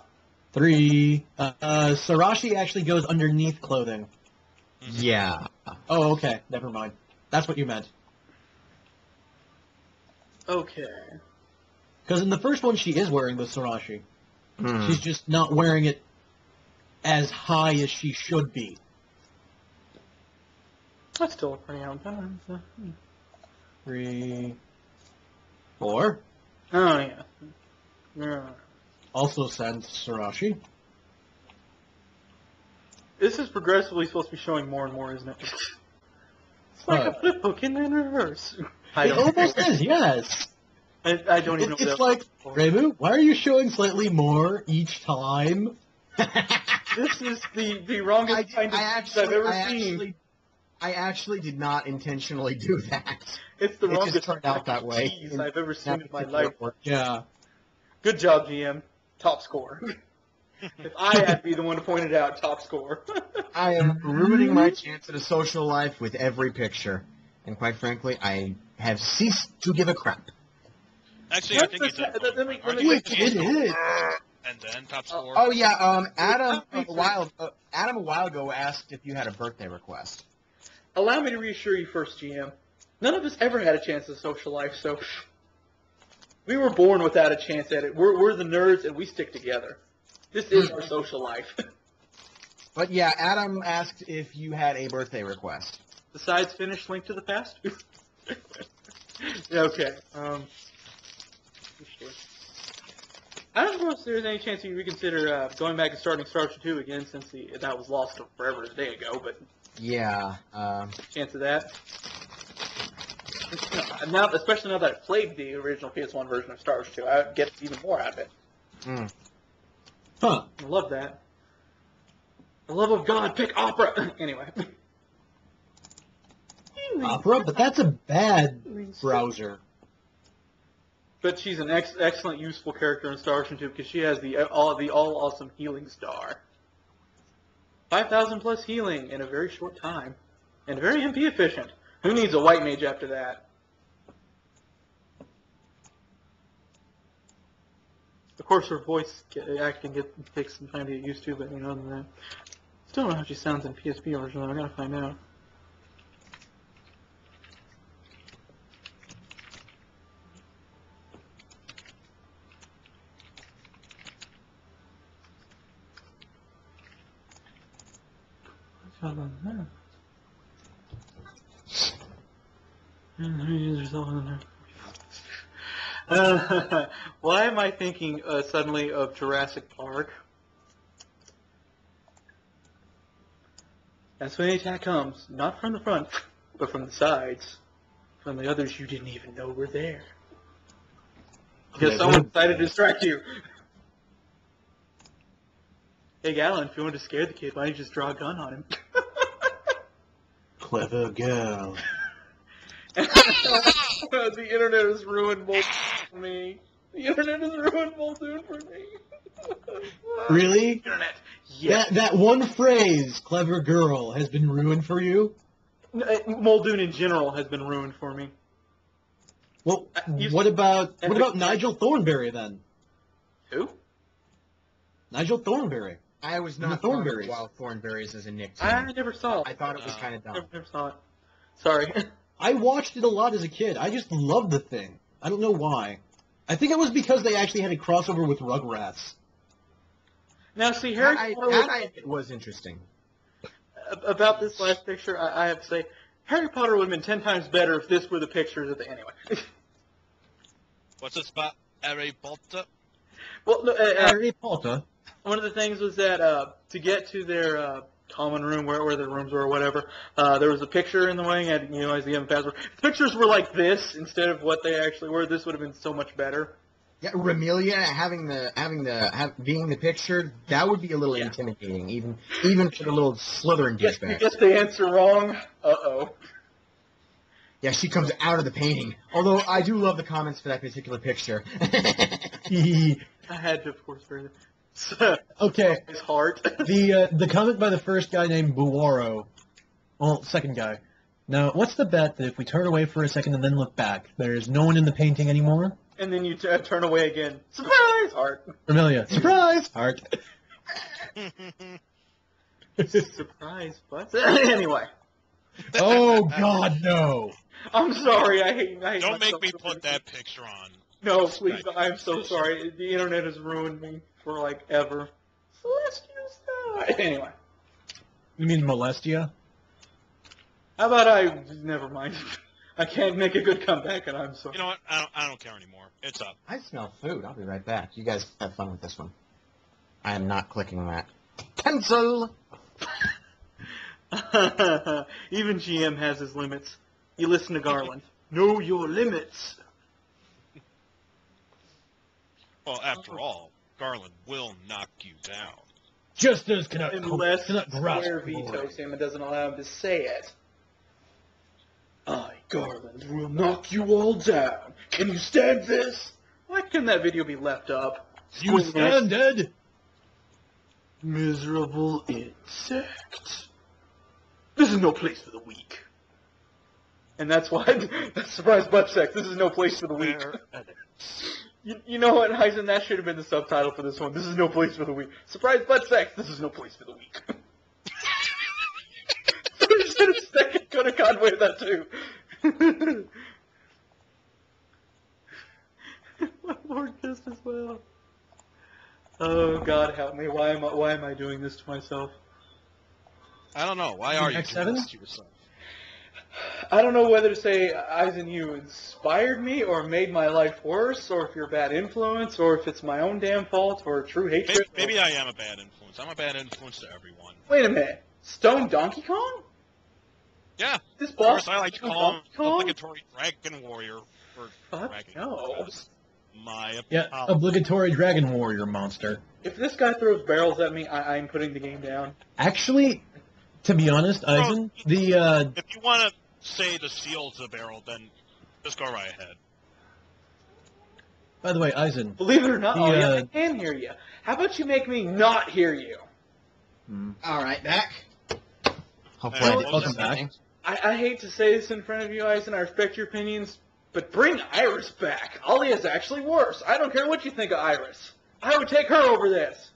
Three. Uh, uh, Sarashi actually goes underneath clothing. Yeah. Oh, okay. Never mind. That's what you meant. Okay. Because in the first one, she is wearing the Sarashi. Hmm. She's just not wearing it as high as she should be. That's still a pretty on time. So. Three. Four. Oh, yeah. Yeah. Also sends Sarashi. This is progressively supposed to be showing more and more, isn't it? It's like a What? flip book in, in reverse. I It almost is, yes. I, I don't even It- know it's like, Reimu, why are you showing slightly more each time? This is the, the wrongest I, kind of I actually, I've ever I seen. actually, I actually did not intentionally do that. it's the it just turned out that way. cheese I've ever seen in my life. Yeah. Good job, GM. Top score. if I had to be the one to point it out, top score. I am ruining my chance at a social life with every picture. And quite frankly, I have ceased to give a crap. Actually, I What's think you this- did. let- let me- Aren't let me- It is. And then top score. Oh yeah, um, Adam a while uh, Adam a while ago asked if you had a birthday request. Allow me to reassure you first, GM. None of us ever had a chance at social life, so we were born without a chance at it. We're, we're the nerds, and we stick together. This is our social life. But yeah, Adam asked if you had a birthday request. Besides finish Link to the Past? Yeah, okay. Um. I don't know if there's any chance you reconsider uh, going back and starting Star Ocean 2 again since the, that was lost forever a day ago, but Yeah, um, chance of that. Now, especially now that I played the original PS1 version of Star Ocean 2, I would get even more out of it. huh. I love that. The love of God, pick opera! anyway. Opera, but that's a bad browser. But she's an ex- excellent, useful character in Star Ocean 2 because she has the all the all awesome healing star. Five thousand plus healing in a very short time, and very MP efficient. Who needs a white mage after that? Of course, her voice acting get, takes some time to get used to, but you know, that, still don't know how she sounds in PSP version. I gotta find out. Uh, why am I thinking uh, suddenly of Jurassic Park? That's when the attack comes, not from the front, but from the sides, from the others you didn't even know were there. Because Yeah, someone decided to distract you. Hey, Galen, if you want to scare the kid, why don't you just draw a gun on him? Clever girl. the internet has ruined Muldoon for me. The internet has ruined Muldoon for me. Really? Internet. Yes. That that one phrase, "clever girl," has been ruined for you. Uh, Muldoon in general has been ruined for me. Well, You- what about what about Nigel Thornberry then? Who? Nigel Thornberry. I was not fond of Thornberrys. Wild Thornberries as a Nick. I never saw it. I thought it was Uh, kind of dumb. Never, never saw it. Sorry. I watched it a lot as a kid. I just loved the thing. I don't know why. I think it was because they actually had a crossover with Rugrats. now, see, Harry I, Potter that I, it was interesting. about this last picture, I, I have to say, Harry Potter would have been ten times better if this were the pictures of the anyway. What's this about Harry Potter? well, no, uh, uh, Harry Potter. One of the things was that uh, to get to their uh, common room, where, where their rooms were or whatever, uh, there was a picture in the wing, and you know, as the password. If pictures were like this instead of what they actually were, this would have been so much better. Yeah, Remilia having the having the have, being the picture that would be a little Yeah. intimidating, even even for the little Slytherin Yes, you douchebag. get the answer wrong. Uh oh. Yeah, she comes out of the painting. Although I do love the comments for that particular picture. I had to, of course, okay, his heart. the uh, the comment by the first guy named Buwaro. Well, second guy. Now, what's the bet that if we turn away for a second and then look back, there's no one in the painting anymore? and then you t- turn away again. Surprise! Heart. Amelia, surprise! Heart. Surprise, but anyway. Oh God, no! I'm sorry. I hate. I hate Don't make myself me put that picture on. No, please. Skype. I'm so sorry. The internet has ruined me for like ever. Celestial star. Anyway, You mean Molestia? how about I? Never mind. I can't make a good comeback, and I'm sorry. You know what? I don't, I don't care anymore. It's up. I smell food. I'll be right back. You guys have fun with this one. I am not clicking that. Cancel. Even GM has his limits. You listen to Garland. know your limits. Well, after all, Garland will knock you down. Just as cannot, Unless cannot grasp Square glory. vetoes him and doesn't allow him to say it. I, Garland, will knock you all down. Can you stand this? Why couldn't that video be left up? You stand dead. Miserable insect. This is no place for the weak. And that's why, that's surprise butt sex. This is no place for the weak. Fair You, you know what, Heisen? That should have been the subtitle for this one. This is no place for the weak. Surprise butt sex. This is no place for the weak. should have second could have gone with that too. My Lord kissed as well. Oh God, help me! Why am I? Why am I doing this to myself? I don't know. Why are you doing this to yourself? I don't know whether to say Eisen, you inspired me, or made my life worse, or if you're a bad influence, or if it's my own damn fault, or true Maybe, hatred. maybe I am a bad influence. I'm a bad influence to everyone. Wait a minute. Stone Donkey Kong? Yeah, This boss. of course I like to call him Donkey Kong? obligatory dragon warrior for Fuck dragon. no. That's My Yeah, apology. obligatory dragon warrior monster. If this guy throws barrels at me, I, I'm putting the game down. Actually, to be honest, Eisen, the uh, If you want to say the seal to the barrel, then just go right ahead. by the way, Eisen. Believe it or not, The, oh, yeah, uh, I can hear you. How about you make me not hear you? All right, back. Hopefully, Hey, I welcome back. I, I hate to say this in front of you, Eisen. I respect your opinions, but bring Iris back. Alia's actually worse. I don't care what you think of Iris. I would take her over this.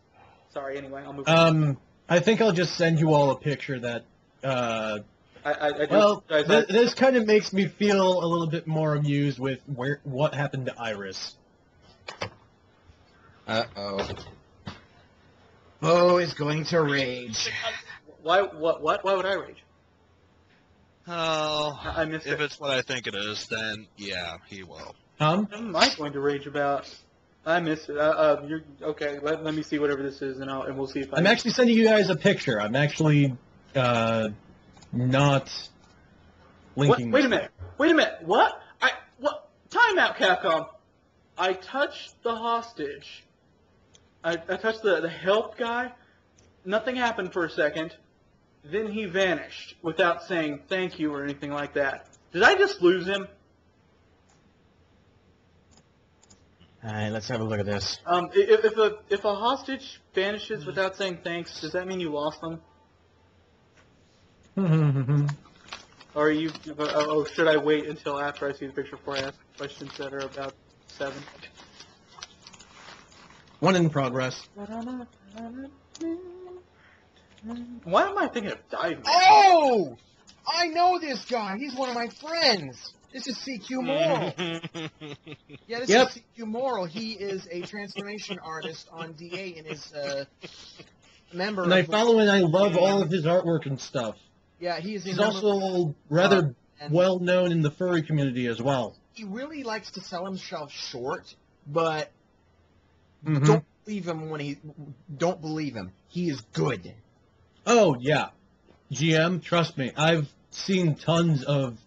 Sorry, anyway, I'll move on. Um, I think I'll just send you all a picture that. Uh, I, I, I well, apologize. th- this kind of makes me feel a little bit more amused with where what happened to Iris. Uh oh. Bo is going to rage. Why, what, what? Why would I rage? Oh, I I missed if it. it's what I think it is, then yeah, he will. Um, What am I going to rage about? I missed it. Uh, uh, you're, okay, let, let me see whatever this is, and, I'll, and we'll see if I... I'm actually sending you guys a picture. I'm actually uh, not What? Wait a minute. Wait a minute. What? I what? Time out, Capcom. I touched the hostage. I, I touched the the help guy. Nothing happened for a second. Then he vanished without saying thank you or anything like that. Did I just lose him? All right, let's have a look at this. Um, if, if a if a hostage vanishes without saying thanks, does that mean you lost them? Or you? Oh, oh, should I wait until after I see the picture before I ask questions that are about seven? One in progress. Why am I thinking of diving? Oh! I know this guy. He's one of my friends. This is CQ Moral. Yeah, this Yep. is CQ Moral. He is a transformation artist on DA and is uh, a member. And I follow and I love all of his artwork and stuff. Yeah, he is He's also rather and well known in the furry community as well. He really likes to sell himself short, but Mhm. don't believe him when he. Don't believe him. He is good. Oh yeah, GM, trust me, I've seen tons of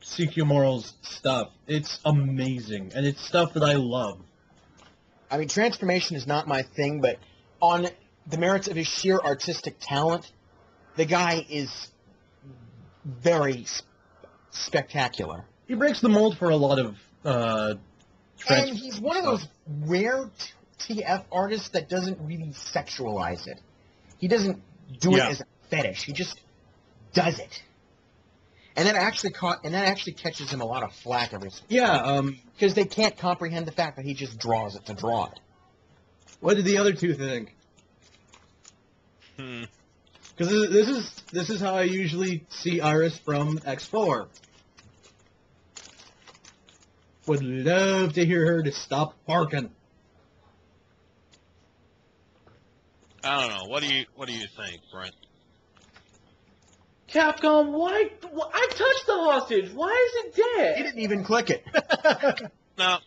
CQ Moral's stuff. It's amazing, and it's stuff that I love. I mean, transformation is not my thing, but on the merits of his sheer artistic talent, the guy is very s- spectacular. He breaks the mold for a lot of uh, And he's one of those rare t- TF artists that doesn't really sexualize it. He doesn't do Yeah. it as a fetish. He just does it. And that actually caught, and that actually catches him a lot of flack every Yeah. Um, because they can't comprehend the fact that he just draws it to draw it. what did the other two think? Hmm. Because this, this is this is how I usually see Iris from X4. Would love to hear her to stop barking. I don't know. What do you What do you think, Brent? Capcom, why? wh- I touched the hostage. Why is it dead? He didn't even click it. No,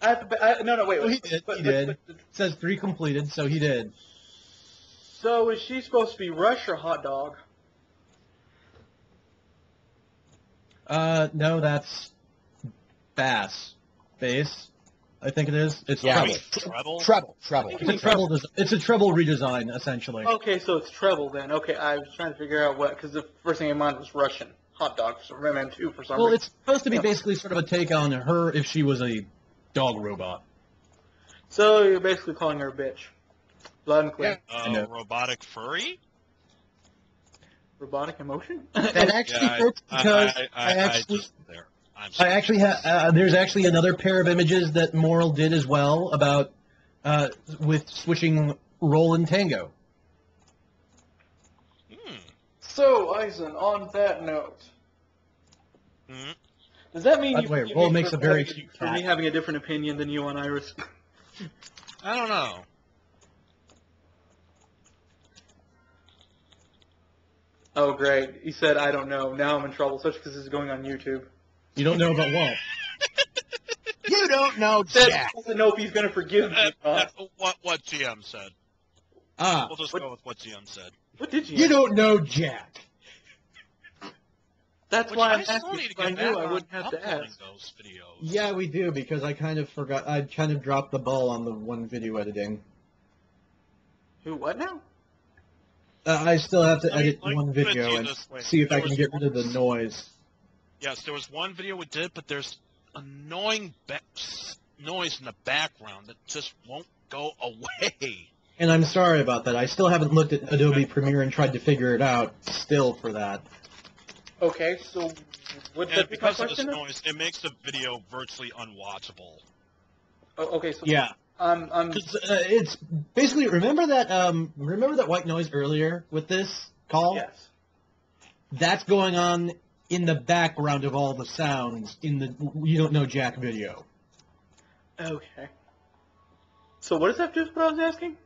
I have I, no, no, wait. Well, he did, but- he but- did. but- It says three completed, so he did. So is she supposed to be Rush or hot dog? Uh, no, that's bass. Bass, I think it is. It's Yeah. treble. treble. Treble, treble. It's a treble. Des- it's a treble redesign, essentially. Okay, so it's treble then. Okay, I was trying to figure out what because the first thing in mind was Russian hot dog from MM2 for some Well, reason. it's supposed to be Yeah. basically sort of a take on her if she was a dog robot. So you're basically calling her a bitch. Loud and clear. Uh, robotic furry? Robotic emotion. That actually Yeah, works I, because I, I, I actually just there. I'm I sorry. actually ha- uh, there's actually another pair of images that Moral did as well about uh, with switching role in Tango. Hmm. so, Eisen, on that note, Hmm. does that mean By you the way, Roll makes a very cute for me having a different opinion than you on Iris? I don't know. Oh, great. He said, I don't know. Now I'm in trouble, especially because this is going on YouTube. You don't know about what? You don't know Said, Jack. doesn't know if he's going to forgive me. Uh, uh, what what GM said. Ah, We'll just What- go with what GM said. What did you? you don't know Jack. That's Which why I'm I still asking. need to If I knew, I wouldn't have to uploading ask. those videos. Yeah, we do because I kind of forgot. I kind of dropped the ball on the one video editing. Who? What now? Uh, I still have to Let me- edit let me one put it to video and see if I can get rid of the noise. Yes, there was one video we did, but there's annoying ba- noise in the background that just won't go away. And I'm sorry about that. I still haven't looked at Adobe Premiere and tried to figure it out still for that. Okay, so what And that be because of this noise, it makes the video virtually unwatchable. Oh, okay, so Yeah. I'm I'm 'Cause, uh, it's basically remember that um remember that white noise earlier with this call? yes. That's going on in the background of all the sounds in the you don't know Jack video. Okay. So what does that have to do with what I was asking?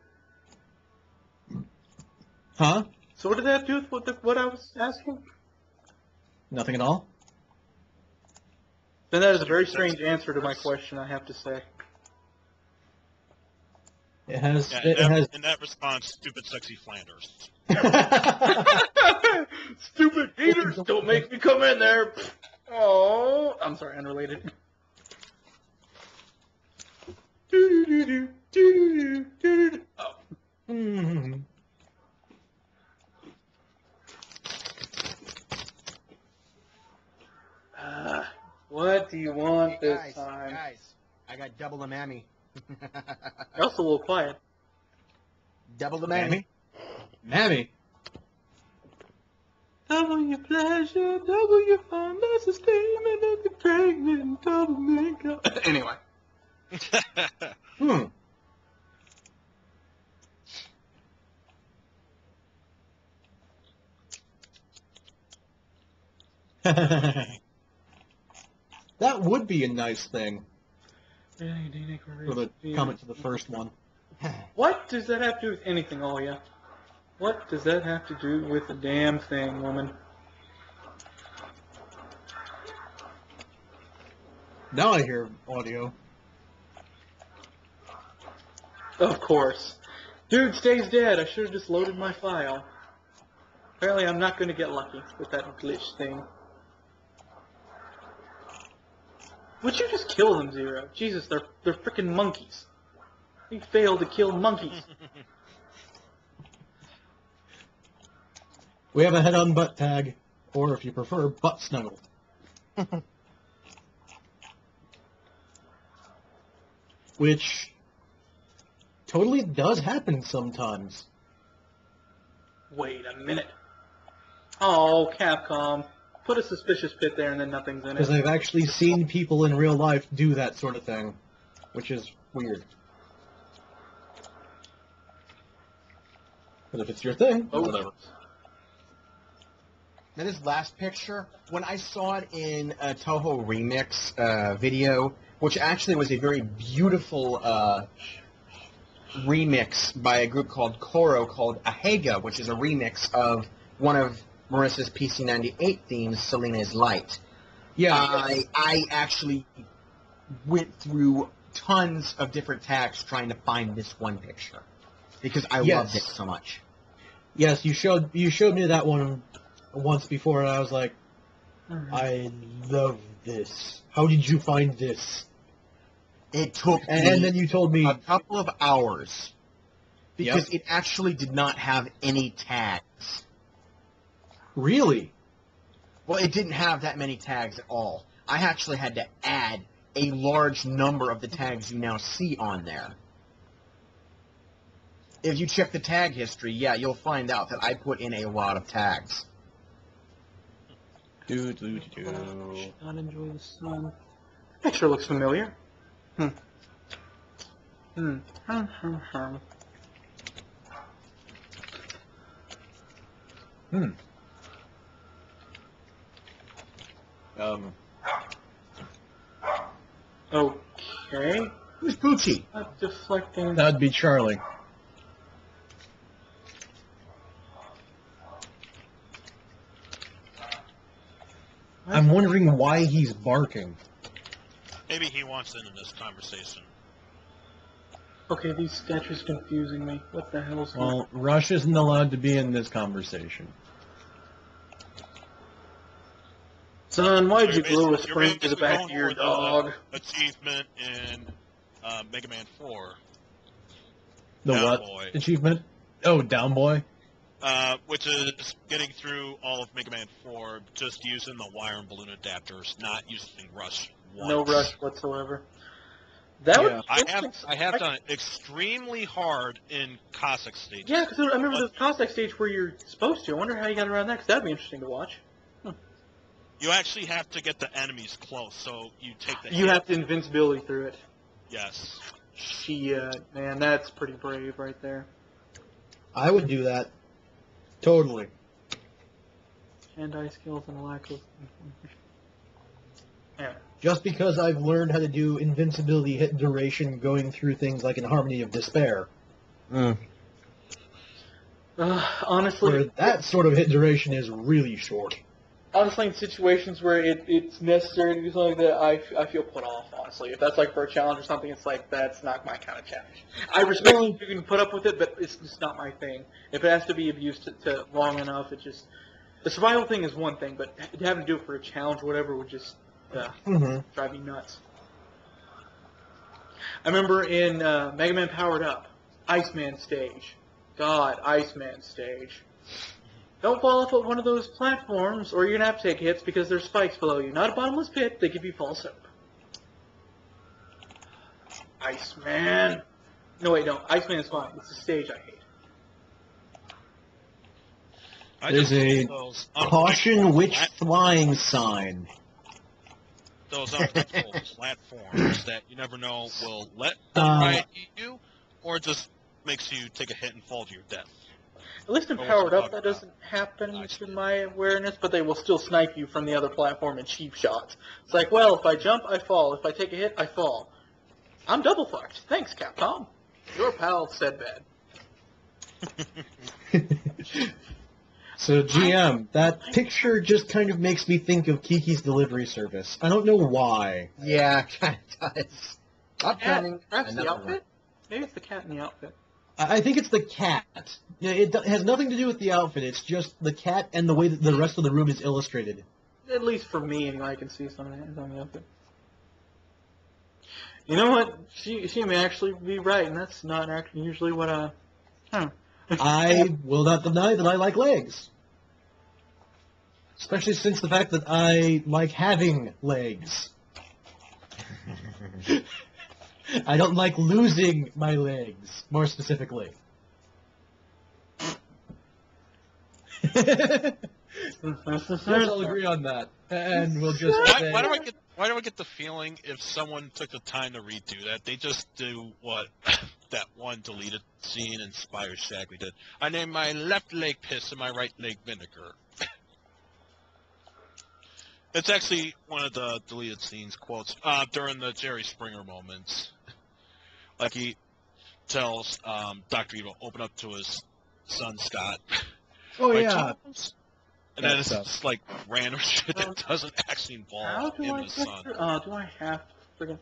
Huh? So what did that have to do with what, the, what I was asking? Nothing at all? Then that is a very strange answer to my question, I have to say. It has Yeah, it in, has that, in that response, stupid sexy Flanders. Stupid haters, don't make me come in there. Oh, I'm sorry, unrelated. Oh, Hmm. uh, what do you want Hey, this guys, time? guys, I got double the mammy. You're also a little quiet. double the mammy. Mammy? Mammy? Double your pleasure, double your fun, that's a statement of the pregnant double makeup. anyway. Hmm. that would be a nice thing for the comment to the first one. What does that have to do with anything, Olia? What does that have to do with the damn thing, woman? Now I hear audio. Of course. Dude stays dead. I should have just loaded my file. Apparently I'm not going to get lucky with that glitch thing. Would you just kill them, Zero? Jesus, they're they're freaking monkeys. You failed to kill monkeys. We have a head-on butt tag, or if you prefer, butt snuggle. Which totally does happen sometimes. Wait a minute. Oh, Capcom. Put a suspicious pit there and then nothing's in it. Because I've actually seen people in real life do that sort of thing, which is weird. But if it's your thing, Oh. whatever. Now this last picture, when I saw it in a Touhou Remix uh, video, which actually was a very beautiful uh, remix by a group called Koro called Ahega, which is a remix of one of Marisa's PC98 themes, Selena's Light. Yeah, I, I actually went through tons of different tags trying to find this one picture because I Yes. loved it so much. yes, you showed you showed me that one once before, and I was like, Mhm. I love this. How did you find this? It took And, me and then you told me, a couple of hours because Yep. it actually did not have any tags. Really? Well, it didn't have that many tags at all. I actually had to add a large number of the tags you now see on there. If you check the tag history, yeah, you'll find out that I put in a lot of tags. Do do Oh, should not enjoy the sun. Picture looks familiar. Hmm. Hmm. Hmm, hmm, hmm. Hmm. Um. Okay. Who's Poochie? Not deflecting. That'd be Charlie. I'm wondering why he's barking. Maybe he wants in in this conversation. Okay, these statues confusing me. What the hell's going Well, Rush isn't allowed to be in this conversation. Son, why'd So you you're glue a spring to the back of your dog? Achievement in uh, Mega Man 4, The Down what Boy. achievement? Oh, down boy. uh, which is getting through all of Mega Man 4 just using the wire and balloon adapters, not using Rush. Once. No rush whatsoever. That Yeah. would. I have I have done it extremely hard in Cossack stage. Yeah, because I remember the Cossack stage where you're supposed to. I wonder how you got around that, because that'd be interesting to watch. You actually have to get the enemies close, so you take the. You hit. have to invincibility through it. Yes. Shit, man, that's pretty brave right there. I would do that. Totally. Hand-eye skills and a lack of... Yeah. Just because I've learned how to do invincibility hit duration going through things like in Harmony of Despair, Mm. Uh, honestly, where that sort of hit duration is really short. Honestly, in situations where it, it's necessary to do something like that, I, f- I feel put off, honestly. If that's like for a challenge or something, it's like, that's not my kind of challenge. I respect Well- if you can put up with it, but it's just not my thing. If it has to be abused to, to long enough, it just... The survival thing is one thing, but having to do it for a challenge or whatever would just uh, Mm-hmm. drive me nuts. I remember in uh, Mega Man Powered Up, Iceman stage. God, Iceman stage. Don't fall off of one of those platforms, or you're gonna have to take hits because there's spikes below you. Not a bottomless pit; they give you false hope. Iceman. No, wait, no. Iceman is fine. It's the stage I hate. I There's a Caution unpredictable witch flying sign. those unpredictable platforms that you never know will let them Uh, ride you, or just makes you take a hit and fall to your death. At least in Or Powered Up, that about? doesn't happen Nice. to my awareness, but they will still snipe you from the other platform in cheap shots. It's like, well, if I jump, I fall. If I take a hit, I fall. I'm double fucked. Thanks, Capcom. Your pal said bad. so GM, that picture just kind of makes me think of Kiki's Delivery Service. I don't know why. Yeah, kind of does. Upcoming. Perhaps the another outfit? Maybe it's the cat in the outfit. I I think it's the cat. It has nothing to do with the outfit. It's just the cat and the way that the rest of the room is illustrated. At least for me, anyway, I can see some of it on the outfit. You know what? She she may actually be right, and that's not actually usually what uh. Huh. I will not deny that I like legs. Especially since the fact that I like having legs. I don't like losing my legs, more specifically. Let's all agree on that. And we'll just Why, why do I get? Why do I get the feeling if someone took the time to redo that, they just do what that one deleted scene in Spire Shagley did? I named my left leg piss and my right leg vinegar. it's actually one of the deleted scenes quotes uh, during the Jerry Springer moments. Like he tells um, Doctor Evil, "Open up to his son Scott." Oh, Like, yeah. Charles? And then it's just like random shit that doesn't actually How involve do him I and his son. through? Oh, do I have to friggin'...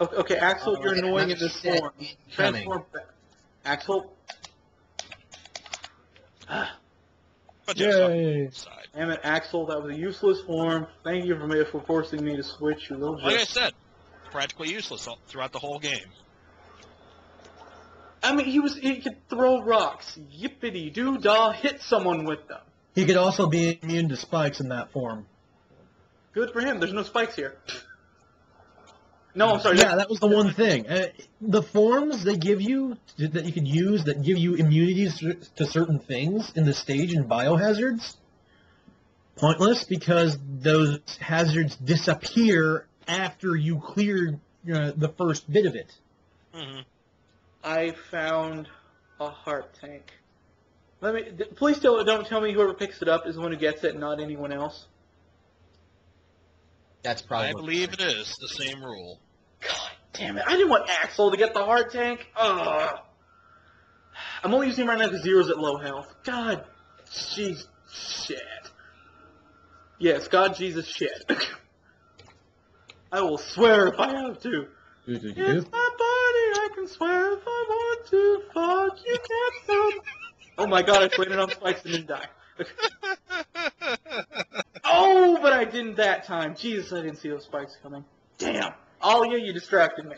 Okay, okay Axl, you're annoying in this form. Transform back. Axl. Ah, But there's Yay. side. damn it, Axl, that was a useless form. Thank you for, me, for forcing me to switch, you little Like I said, practically useless all- throughout the whole game. I mean, he was he could throw rocks. Yippity doo dah, hit someone with them. He could also be immune to spikes in that form. Good for him. There's no spikes here. No, I'm sorry. Yeah, that was the one thing. Uh, the forms they give you that you can use that give you immunities to certain things in the stage in biohazards, pointless because those hazards disappear after you clear uh, the first bit of it. hmm I found a heart tank. Let me. th- Please tell, don't tell me whoever picks it up is the one who gets it, not anyone else. That's probably. I believe it is the same rule. God damn it! I didn't want Axl to get the heart tank. Ugh. I'm only using him right now because Zero's at low health. God, jeez, shit. Yes, God, Jesus, shit. I will swear if I have to. It's my body, I can swear if I want to. Fuck, you can't stop. Oh my god, I played it on spikes and didn't die. Oh, but I didn't that time. Jesus, I didn't see those spikes coming. Damn. Alia, you distracted me.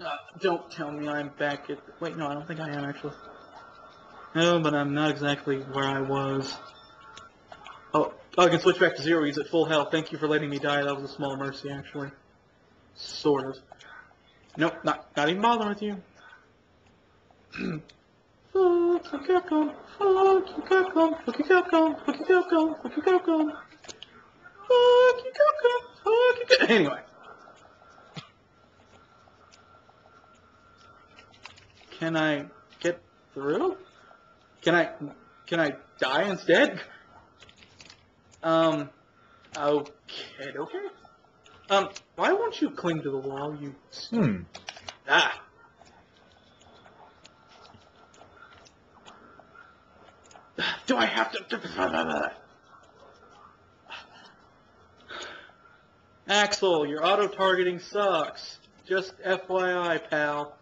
Uh, don't tell me I'm back at... Wait, no, I don't think I am, actually. No, but I'm not exactly where I was. Oh, oh I can switch back to zero. He's at full health. Thank you for letting me die. That was a small mercy, actually. Sort of. Nope, not, not even bothering with you. Capcom. Fuck Capcom. Fuck Capcom. Fuck Capcom. Fuck Capcom. Fuck Capcom. Fuck. Anyway. Can I get through? Can I, can I die instead? Um, okay, okay. Um, why won't you cling to the wall, you... Hmm. Ah. Do I have to? Axl, your auto-targeting sucks. Just FYI, pal.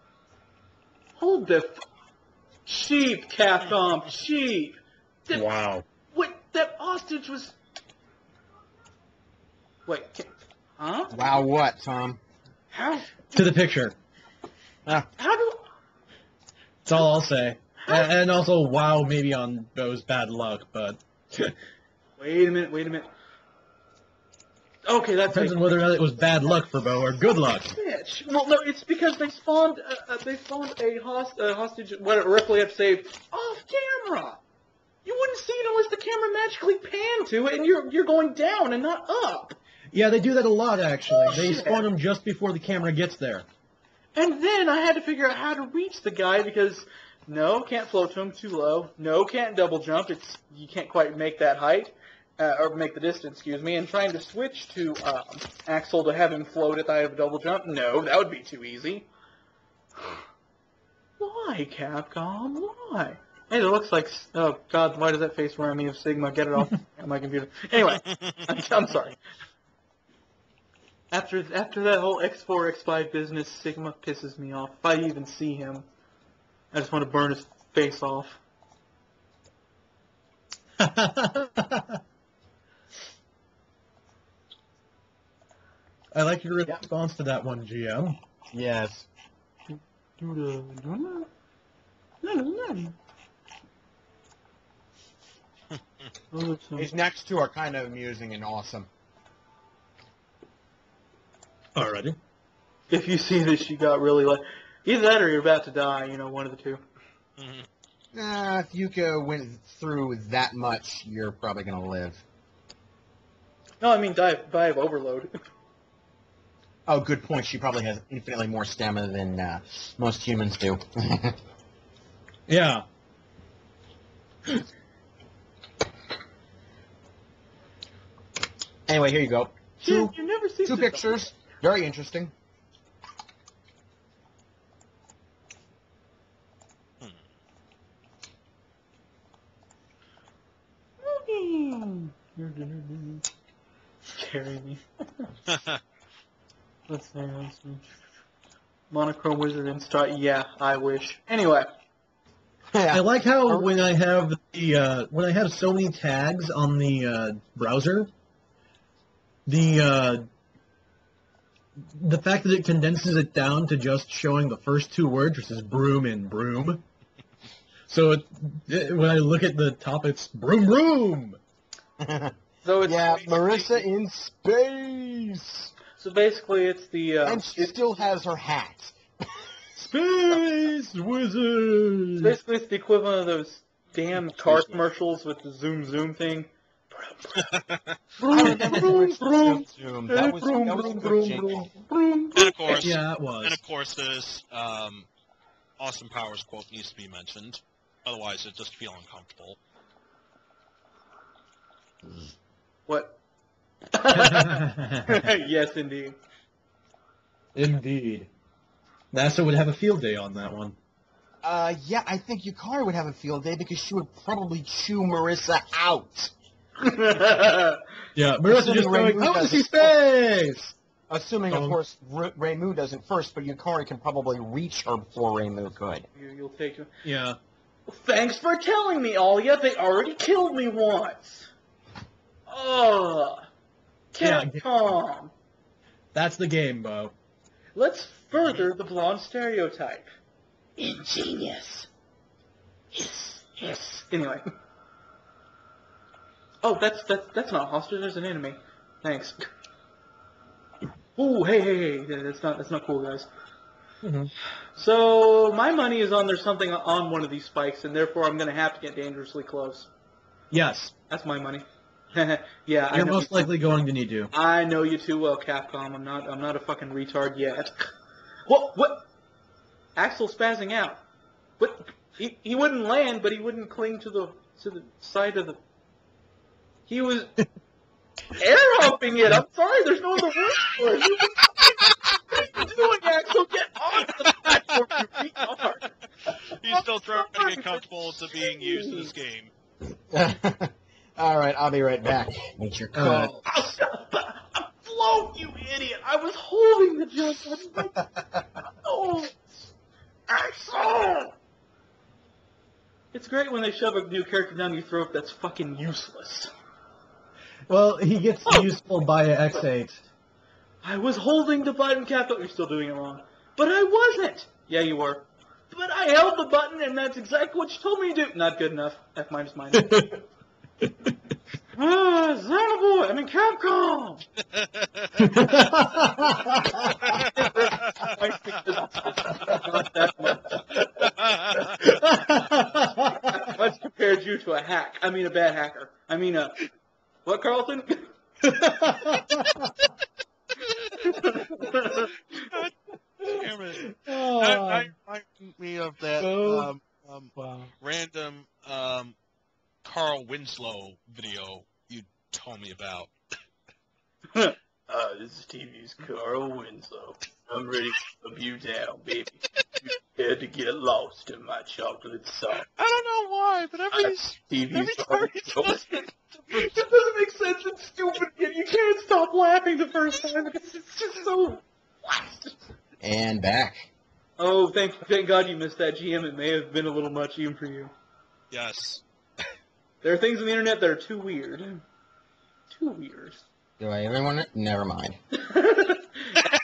Hold the f- sheep, Capcom, sheep. That- Wow. Wait, that hostage was. Wait, ca- huh? Wow, what, Tom? How? To the picture. How do? That's all I'll say. A- And also, wow, maybe on Bo's bad luck, but Wait a minute. Wait a minute. Okay, that's Depends on whether or not it was bad luck for Bo or good luck. bitch. Well, no, it's because they spawned uh, uh, they spawned a host, uh, hostage. What Ripley had saved off camera. You wouldn't see it unless the camera magically panned to it, and you're you're going down and not up. Yeah, they do that a lot, actually. They spawn them just before the camera gets there. And then I had to figure out how to reach the guy because no, can't float to him too low. No, can't double jump. It's you can't quite make that height uh, or make the distance. Excuse me. And trying to switch to um, Axl to have him float at the height of a double jump. No, that would be too easy. Why, Capcom? Why? Hey, it looks like. Oh God, why does that face remind me of Sigma? Get it off my computer. Anyway, I'm, I'm sorry. After after that whole X4 X5 business, Sigma pisses me off. If I even see him, I just want to burn his face off. I like your response to that one, GM. yes. Oh, These next two are kind of amusing and awesome. Alrighty. If you see that she got really like, either that or you're about to die. You know, one of the two. Mhm. Nah, if Yuka went through that much, you're probably gonna live. No, I mean die, die of overload. Oh, good point. She probably has infinitely more stamina than uh, most humans do. Yeah. anyway, here you go. Two, you never two pictures. Very interesting. Carry me. Let's see. Let's see. Monochrome wizard and start. Yeah, I wish. Anyway. I like how when I have the uh, when I have so many tags on the uh, browser, the uh, the fact that it condenses it down to just showing the first two words, which is broom and broom. So it, it- when I look at the top, it's broom broom. So it's yeah, Marisa in space, So basically, it's the. Uh, and she still has her hat. Space wizard. basically, it's the equivalent of those damn car commercials with the zoom zoom thing. I remember the original That was, that was a good jingle. broom. And of course, Yeah, it was. and of course, this um, Austin Powers quote needs to be mentioned. Otherwise, it just feel uncomfortable. What? yes, indeed. Indeed. NASA would have a field day on that one. Uh, yeah, I think Yukari would have a field day because she would probably chew Marisa out. Yeah, Marisa Assuming just going, I want to see doesn't- space! Assuming, of Um, course, R- Reimu doesn't first, but Yukari can probably reach her before Reimu could. you, you'll take. Yeah. Thanks for telling me, Alia. They already killed me once. Ugh. Yeah, Capcom. That's the game, Bo. Let's further the blonde stereotype. Ingenious. Hiss, hiss. Anyway. Oh, that's that's that's not hostage. There's an enemy. Thanks. Ooh, hey, hey, hey. That's not that's not cool, guys. Mm -hmm. So my money is on there's something on one of these spikes, and therefore I'm gonna have to get dangerously close. Yes. That's my money. yeah, I You're most likely going to need to. I know you too well, Capcom. I'm not. I'm not a fucking retard yet. What? What? Axl spazzing out. What? He he wouldn't land, but he wouldn't cling to the to the side of the. He was air humping it. I'm sorry. There's no other word for it. What are you doing, Axl? Get on the platform, you retard. He's still trying to get comfortable to being used in this game. All right, I'll be right back. Meet your Uh, cut. I'll. I'm float, you idiot. I was holding the jump button. Oh, Axl! It's great when they shove a new character down your throat that's fucking useless. Well, he gets useful by a X8. I was holding the button, Captain. You're still doing it wrong. But I wasn't. Yeah, you were. But I held the button, and that's exactly what you told me to do. Not good enough. F minus minus. Ah, Xenoboy, I mean Capcom! Not that much. much compared you to a hack. I mean a bad hacker. I mean a... What, Carlton? Damn it. Oh, That, that reminded me of that Oh. um, um, wow. random um, Carl Winslow video you told me about. Uh, this is TV's Carl Winslow. I'm ready to rub you down, baby. You scared to get lost in my chocolate sauce. I don't know why, but every TV's every Carl time he Winslow. does it, It doesn't make sense. It's stupid, and you can't stop laughing the first time because it's just so. What? and back. Oh, thank thank God you missed that GM. It may have been a little much even for you. yes. There are things on the internet that are too weird. Too weird. Do I even want it? Never mind.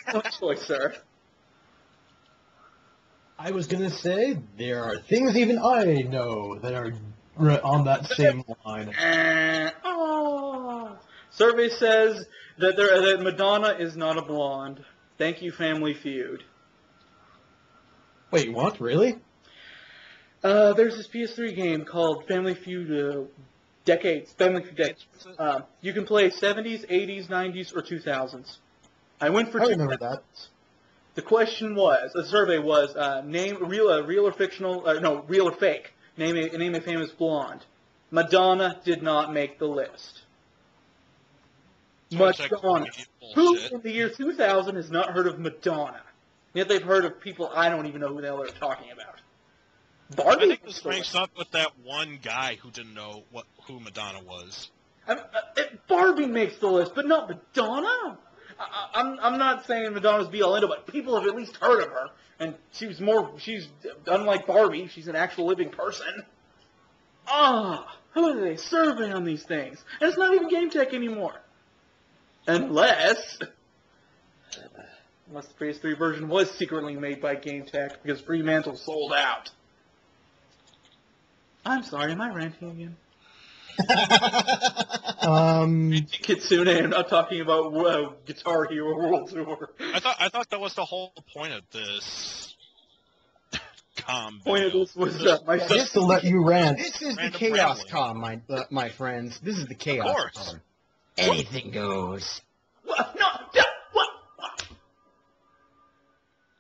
Oh, Excellent choice, sir. I was gonna say there are things even I know that are r- on that same line. Eh, oh. Survey says that there that Madonna is not a blonde. Thank you, Family Feud. Wait, what? Really? Uh, there's this PS3 game called Family Feud uh, Decades. Family Feud Decades. Um, you can play 70s, 80s, 90s, or 2000s. I went for I remember that. The question was, the survey was, uh, name real, uh, real or fictional, uh, no, real or fake. Name a name a famous blonde. Madonna did not make the list. Like Madonna. Who in the year 2000 has not heard of Madonna? Yet they've heard of people I don't even know who the hell they're talking about. I Barbie. think this ranks up with that one guy who didn't know what who Madonna was. I'm- uh, it- Barbie makes the list, but not Madonna. I, I- I'm I'm not saying Madonna's be all into, but people have at least heard of her, and she was more. She's unlike Barbie. She's an actual living person. Ah, who are they survey on these things? And it's not even GameTek anymore, unless. Unless the PS3 version was secretly made by GameTek because Fremantle sold out. I'm sorry, am I ranting again? Um, Kitsune, I'm not talking about uh, Guitar Hero World Tour. I thought I thought that was the whole point of this com. Point of this was uh, my Yeah, just to let you rant. This is the chaos rambling. com, my uh, my friends. This is the chaos course. com. Anything goes. What? No, no, what? what?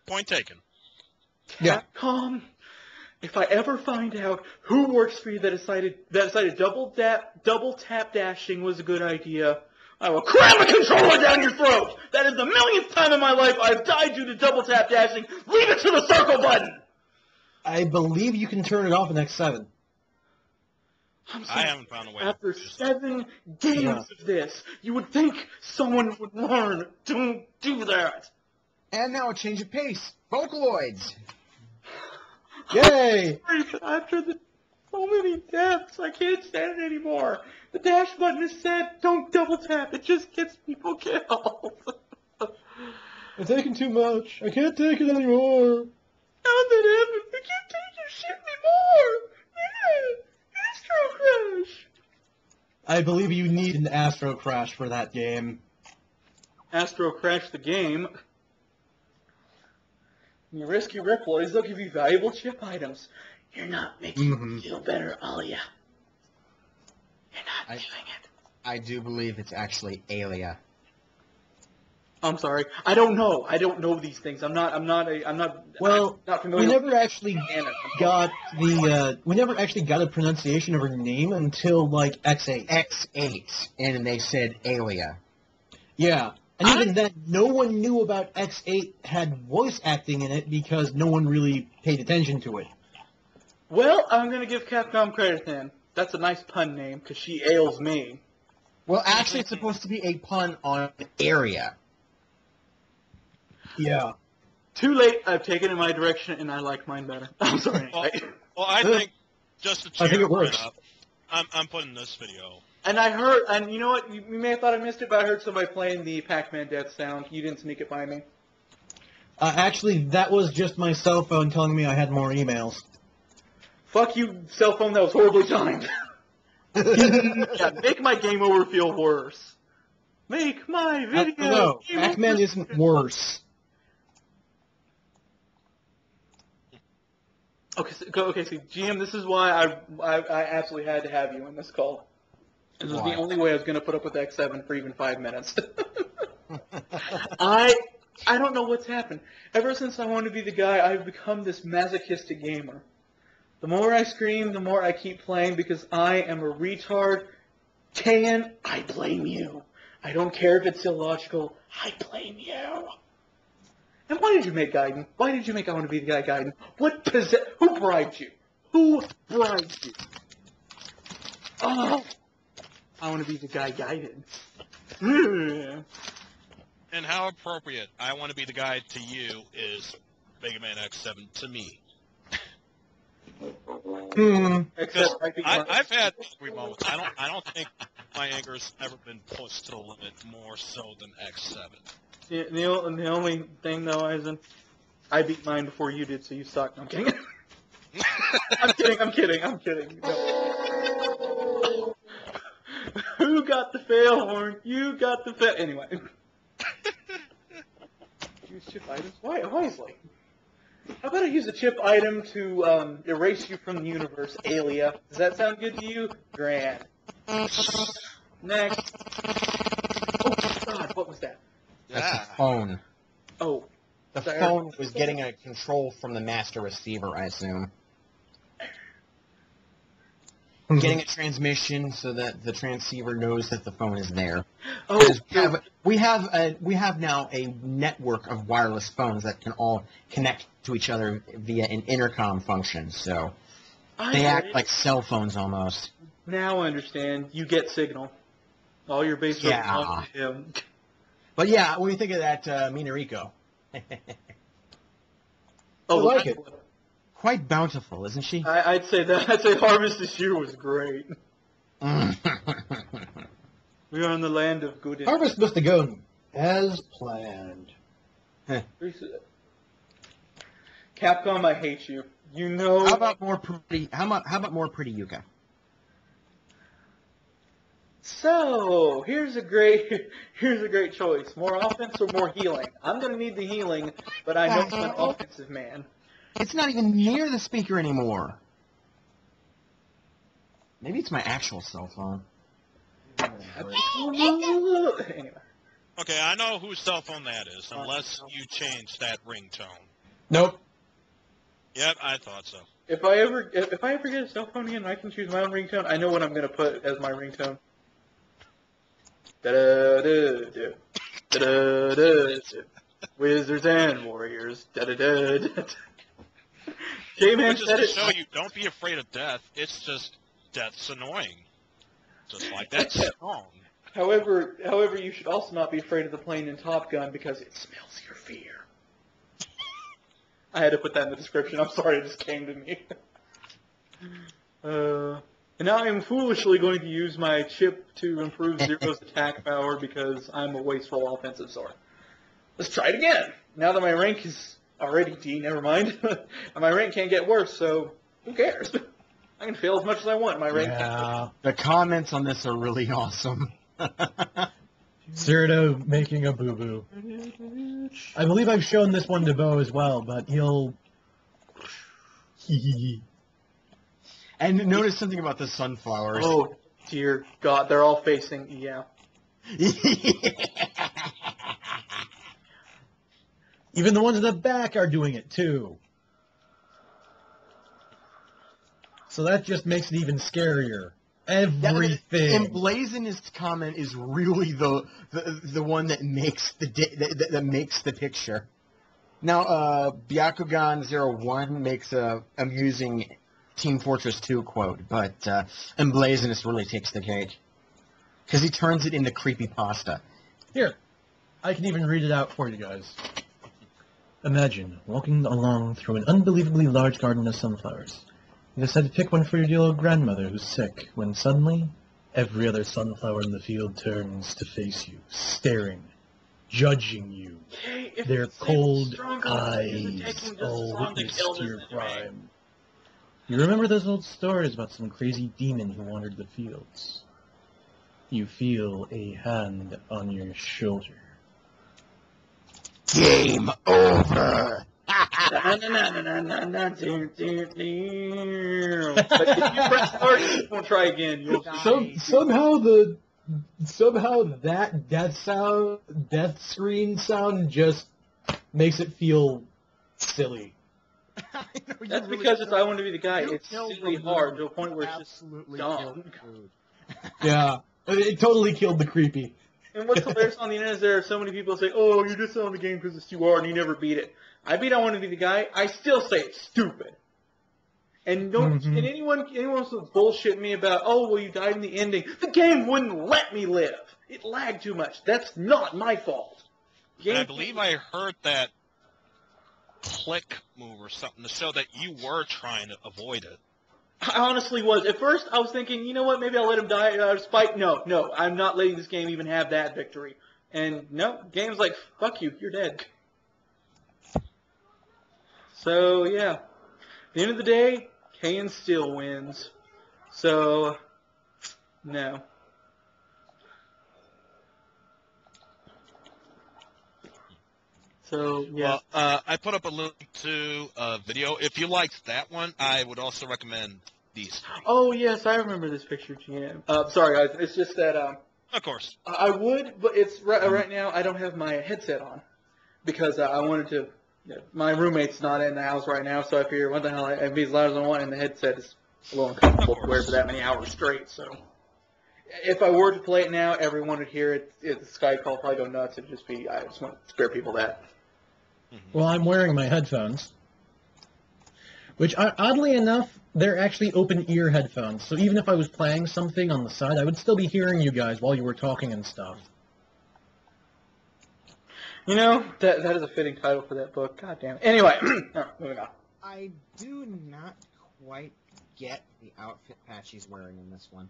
Point taken. Yeah. Capcom, if I ever find out who works for you that decided that decided double tap double tap dashing was a good idea, I will cram a controller down your throat. That is the millionth time in my life I've died due to double tap dashing. Leave it to the circle button. I believe you can turn it off in X7. I'm I haven't found a way. After seven games Yeah. of this, you would think someone would learn. Don't do that. And now a change of pace. Vocaloids. Yay! Sorry, but after the so many deaths, I can't stand it anymore. The dash button is set. Don't double tap. It just gets people killed. I'm taking too much. I can't take it anymore. How did that happen? I can't take your shit anymore. Yeah, Astro Crash. I believe you need an Astro Crash for that game. Astro Crash the game. When you rescue Reploids, they'll give you valuable chip items. You're not making Mhm. me feel better, Alia. You're not I- doing it. I do believe it's actually Alia. I'm sorry. I don't know. I don't know these things. I'm not. I'm not. A, I'm not. Well, I'm not We never actually got the, uh, we never actually got a pronunciation of her name until, like, X8. X8. And they said Alia. Yeah. And even then, no one knew about X8 had voice acting in it because no one really paid attention to it. Well, I'm gonna give Capcom credit then. That's a nice pun name because she ails me. Well, actually, it's supposed to be a pun on area. Yeah. Too late. I've taken it in my direction, and I like mine better. I'm sorry. Well- Well, I think just to cheer I think it works. Up, I'm I'm putting this video. And I heard, and you know what? You, you may have thought I missed it, but I heard somebody playing the Pac-Man death sound. You didn't sneak it by me. Uh, actually, that was just my cell phone telling me I had more emails. Fuck you, cell phone. That was horribly timed. yeah, make my game over feel worse. Make my Uh, video. no, Pac-Man isn't worse. Okay, so, okay, see, GM, this is why I, I, I absolutely had to have you in this call. This Why? the only way I was going to put up with X7 for even five minutes. I, I don't know what's happened. Ever since I wanted to be the guy, I've become this masochistic gamer. The more I scream, the more I keep playing because I am a retard. Tan, I blame you. I don't care if it's illogical. I blame you. And why did you make Gaiden? Why did you make I Want to Be the Guy Gaiden? What possess? Who bribed you? Who bribed you? Oh, I want to be the guy Gaiden. Hmm. And how appropriate I want to be the guy to you is Mega Man X7 to me. Hmm. Except I, I, I've had angry moments. I don't. I don't think my anger's ever been pushed to the limit more so than X7. the, the, the only thing though, Eisen, I beat mine before you did, so you suck. I'm kidding. I'm kidding. I'm kidding. I'm kidding. No. Who got the fail horn? You got the fail. Anyway. use chip items wi- wisely. How about I use a chip item to um, erase you from the universe, Alia? Does that sound good to you? Grand. Next. Oh my God, what was that? That's Yeah. a phone. Oh, The Sorry. phone was getting a control from the master receiver, I assume. Getting a transmission so that the transceiver knows that the phone is there. oh, we have we have a, we have now a network of wireless phones that can all connect to each other via an intercom function. So I they act it. like cell phones almost. Now I understand. You get signal. All your base Yeah. belong to him. But yeah, when you think of that uh, Minoriko? Oh, I like it. One. Quite bountiful, isn't she? I, I'd say that. I'd say Harvest this year was great. We are in the land of good. Harvest must have gone as planned. Capcom, I hate you. You know. how about more pretty? How about how about more pretty Yuka? So here's a great here's a great choice. More offense or more healing? I'm gonna need the healing, but I know I'm an offensive man. It's not even near the speaker anymore. Maybe it's my actual cell phone. anyway, Okay, I know whose cell phone that is, unless you change that ringtone. Nope. Yep, I thought so. if I ever if, if I ever get a cell phone again, and I can choose my own ringtone. I know what I'm gonna put as my ringtone. Da-da-da-da. Da-da-da-da. Wizards and warriors. Da-da-da-da. J-Man said to it. show you, don't be afraid of death. It's just death's annoying. Just like that song. However, however, you should also not be afraid of the plane in Top Gun because it smells your fear. I had to put that in the description. I'm sorry, it just came to me. Uh, and now I'm foolishly going to use my chip to improve Zero's attack power because I'm a wasteful offensive sword. Let's try it again. Now that my rank is already D, never mind. and my rank can't get worse, so who cares? I can fail as much as I want. My rank can't Yeah. The comments on this are really awesome. Cirno making a boo boo. I believe I've shown this one to Bo as well, but he'll. and notice something about the sunflowers. Oh dear God, they're all facing yeah. Even the ones in the back are doing it too. So that just makes it even scarier. Everything. Emblazonist comment is really the, the the one that makes the that, that, makes the picture. Now, uh, Byakugan 01 makes a amusing Team Fortress 2 quote, but uh, Emblazonist really takes the cake because he turns it into creepy pasta. Here, I can even read it out for you guys. Imagine walking along through an unbelievably large garden of sunflowers. You decide to pick one for your dear old grandmother who's sick, when suddenly, every other sunflower in the field turns to face you, staring, judging you. Okay, Their cold stronger, eyes all witness to your crime. You remember those old stories about some crazy demon who wandered the fields? You feel a hand on your shoulder. Game over. But if you press start, you won't try again. You'll Some, somehow the somehow that death sound, death screen sound just makes it feel silly. That's because it's I want to be the guy. You It's killed really the hard to a point where it's just Absolutely dumb. killed the mood. Yeah, it totally killed the creepy. And what's hilarious on the internet is there are so many people say, "Oh, you're just on the game because it's too hard and you never beat it." I beat I want to be the guy. I still say it's stupid. And don't Mhm. and anyone anyone wants to bullshit me about, "Oh, well, you died in the ending." The game wouldn't let me live. It lagged too much. That's not my fault. And I Game- believe I heard that click move or something to show that you were trying to avoid it. I honestly was. At first, I was thinking, you know what? Maybe I'll let him die uh, out of spite. No, no, I'm not letting this game even have that victory. And no, game's like, fuck you, you're dead. So yeah, at the end of the day, Kayin still wins. So no. So yeah. Well, uh, I put up a link to a video. If you liked that one, I would also recommend these. Oh yes, I remember this picture, GM. Uh, sorry guys, it's just that um, Of course. I would, but it's right, right now. I don't have my headset on because uh, I wanted to. You know, my roommate's not in the house right now, so I figure what the hell, I'd be as loud as I want, and the headset is a little uncomfortable to wear for that many hours straight. So, if I were to play it now, everyone would hear it. it the Skype call probably go nuts. It'd just be. I just want to spare people that. Well, I'm wearing my headphones, which uh, oddly enough, they're actually open ear headphones. So even if I was playing something on the side, I would still be hearing you guys while you were talking and stuff. You know that that is a fitting title for that book. God damn. It. Anyway, oh, moving on. I do not quite get the outfit Patchy's wearing in this one.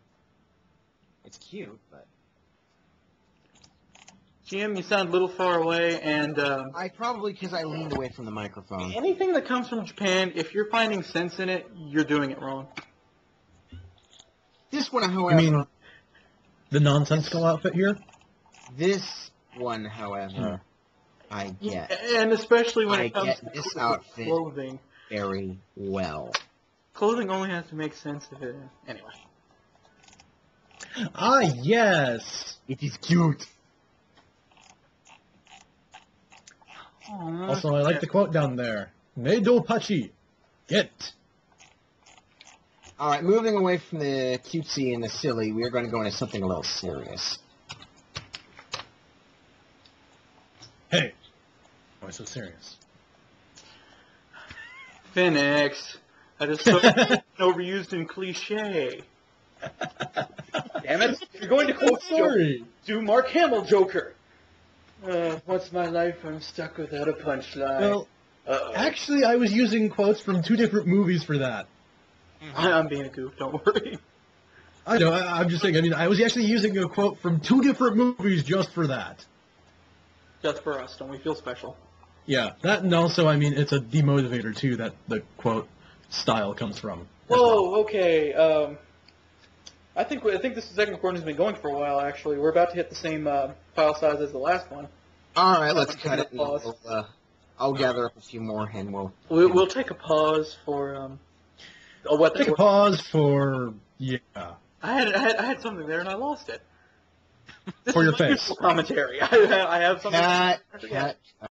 It's cute, but Jim, you sound a little far away, and. Um, I probably because I leaned away from the microphone. Anything that comes from Japan, if you're finding sense in it, you're doing it wrong. This one, You however, mean the nonsensical outfit here? this one, however, I get And especially when I it comes get to this outfit. clothing. very well. Clothing only has to make sense if it. Anyway. Ah, yes. It is cute. Aw, Also, I like the quote down there. Meido Pachi. Get. All right, moving away from the cutesy and the silly, we are going to go into something a little serious. Hey. Why so serious? Phoenix. I just saw it overused and cliche. Damn it! If you're going to quote Joker, do Mark Hamill Joker. Uh, what's my life? I'm stuck without a punchline. Well, Uh-oh. actually, I was using quotes from two different movies for that. I- I'm being a goof. Don't worry. I know. I, I'm just saying. I mean, I was actually using a quote from two different movies just for that. Just for us, don't we feel special? Yeah, that and also, I mean, it's a demotivator too. That the quote style comes from. as well. Whoa, okay. Um, I think I think this second recording has been going for a while. Actually, we're about to hit the same uh, file size as the last one. All right, let's cut it. gonna and. We'll, uh, I'll gather up a few more, and we'll. We'll, we'll take a pause for um. Oh, what? Take a pause for yeah. I had, I had I had something there and I lost it. This For your my face. commentary. I, I have something. Cut, I forget. cut,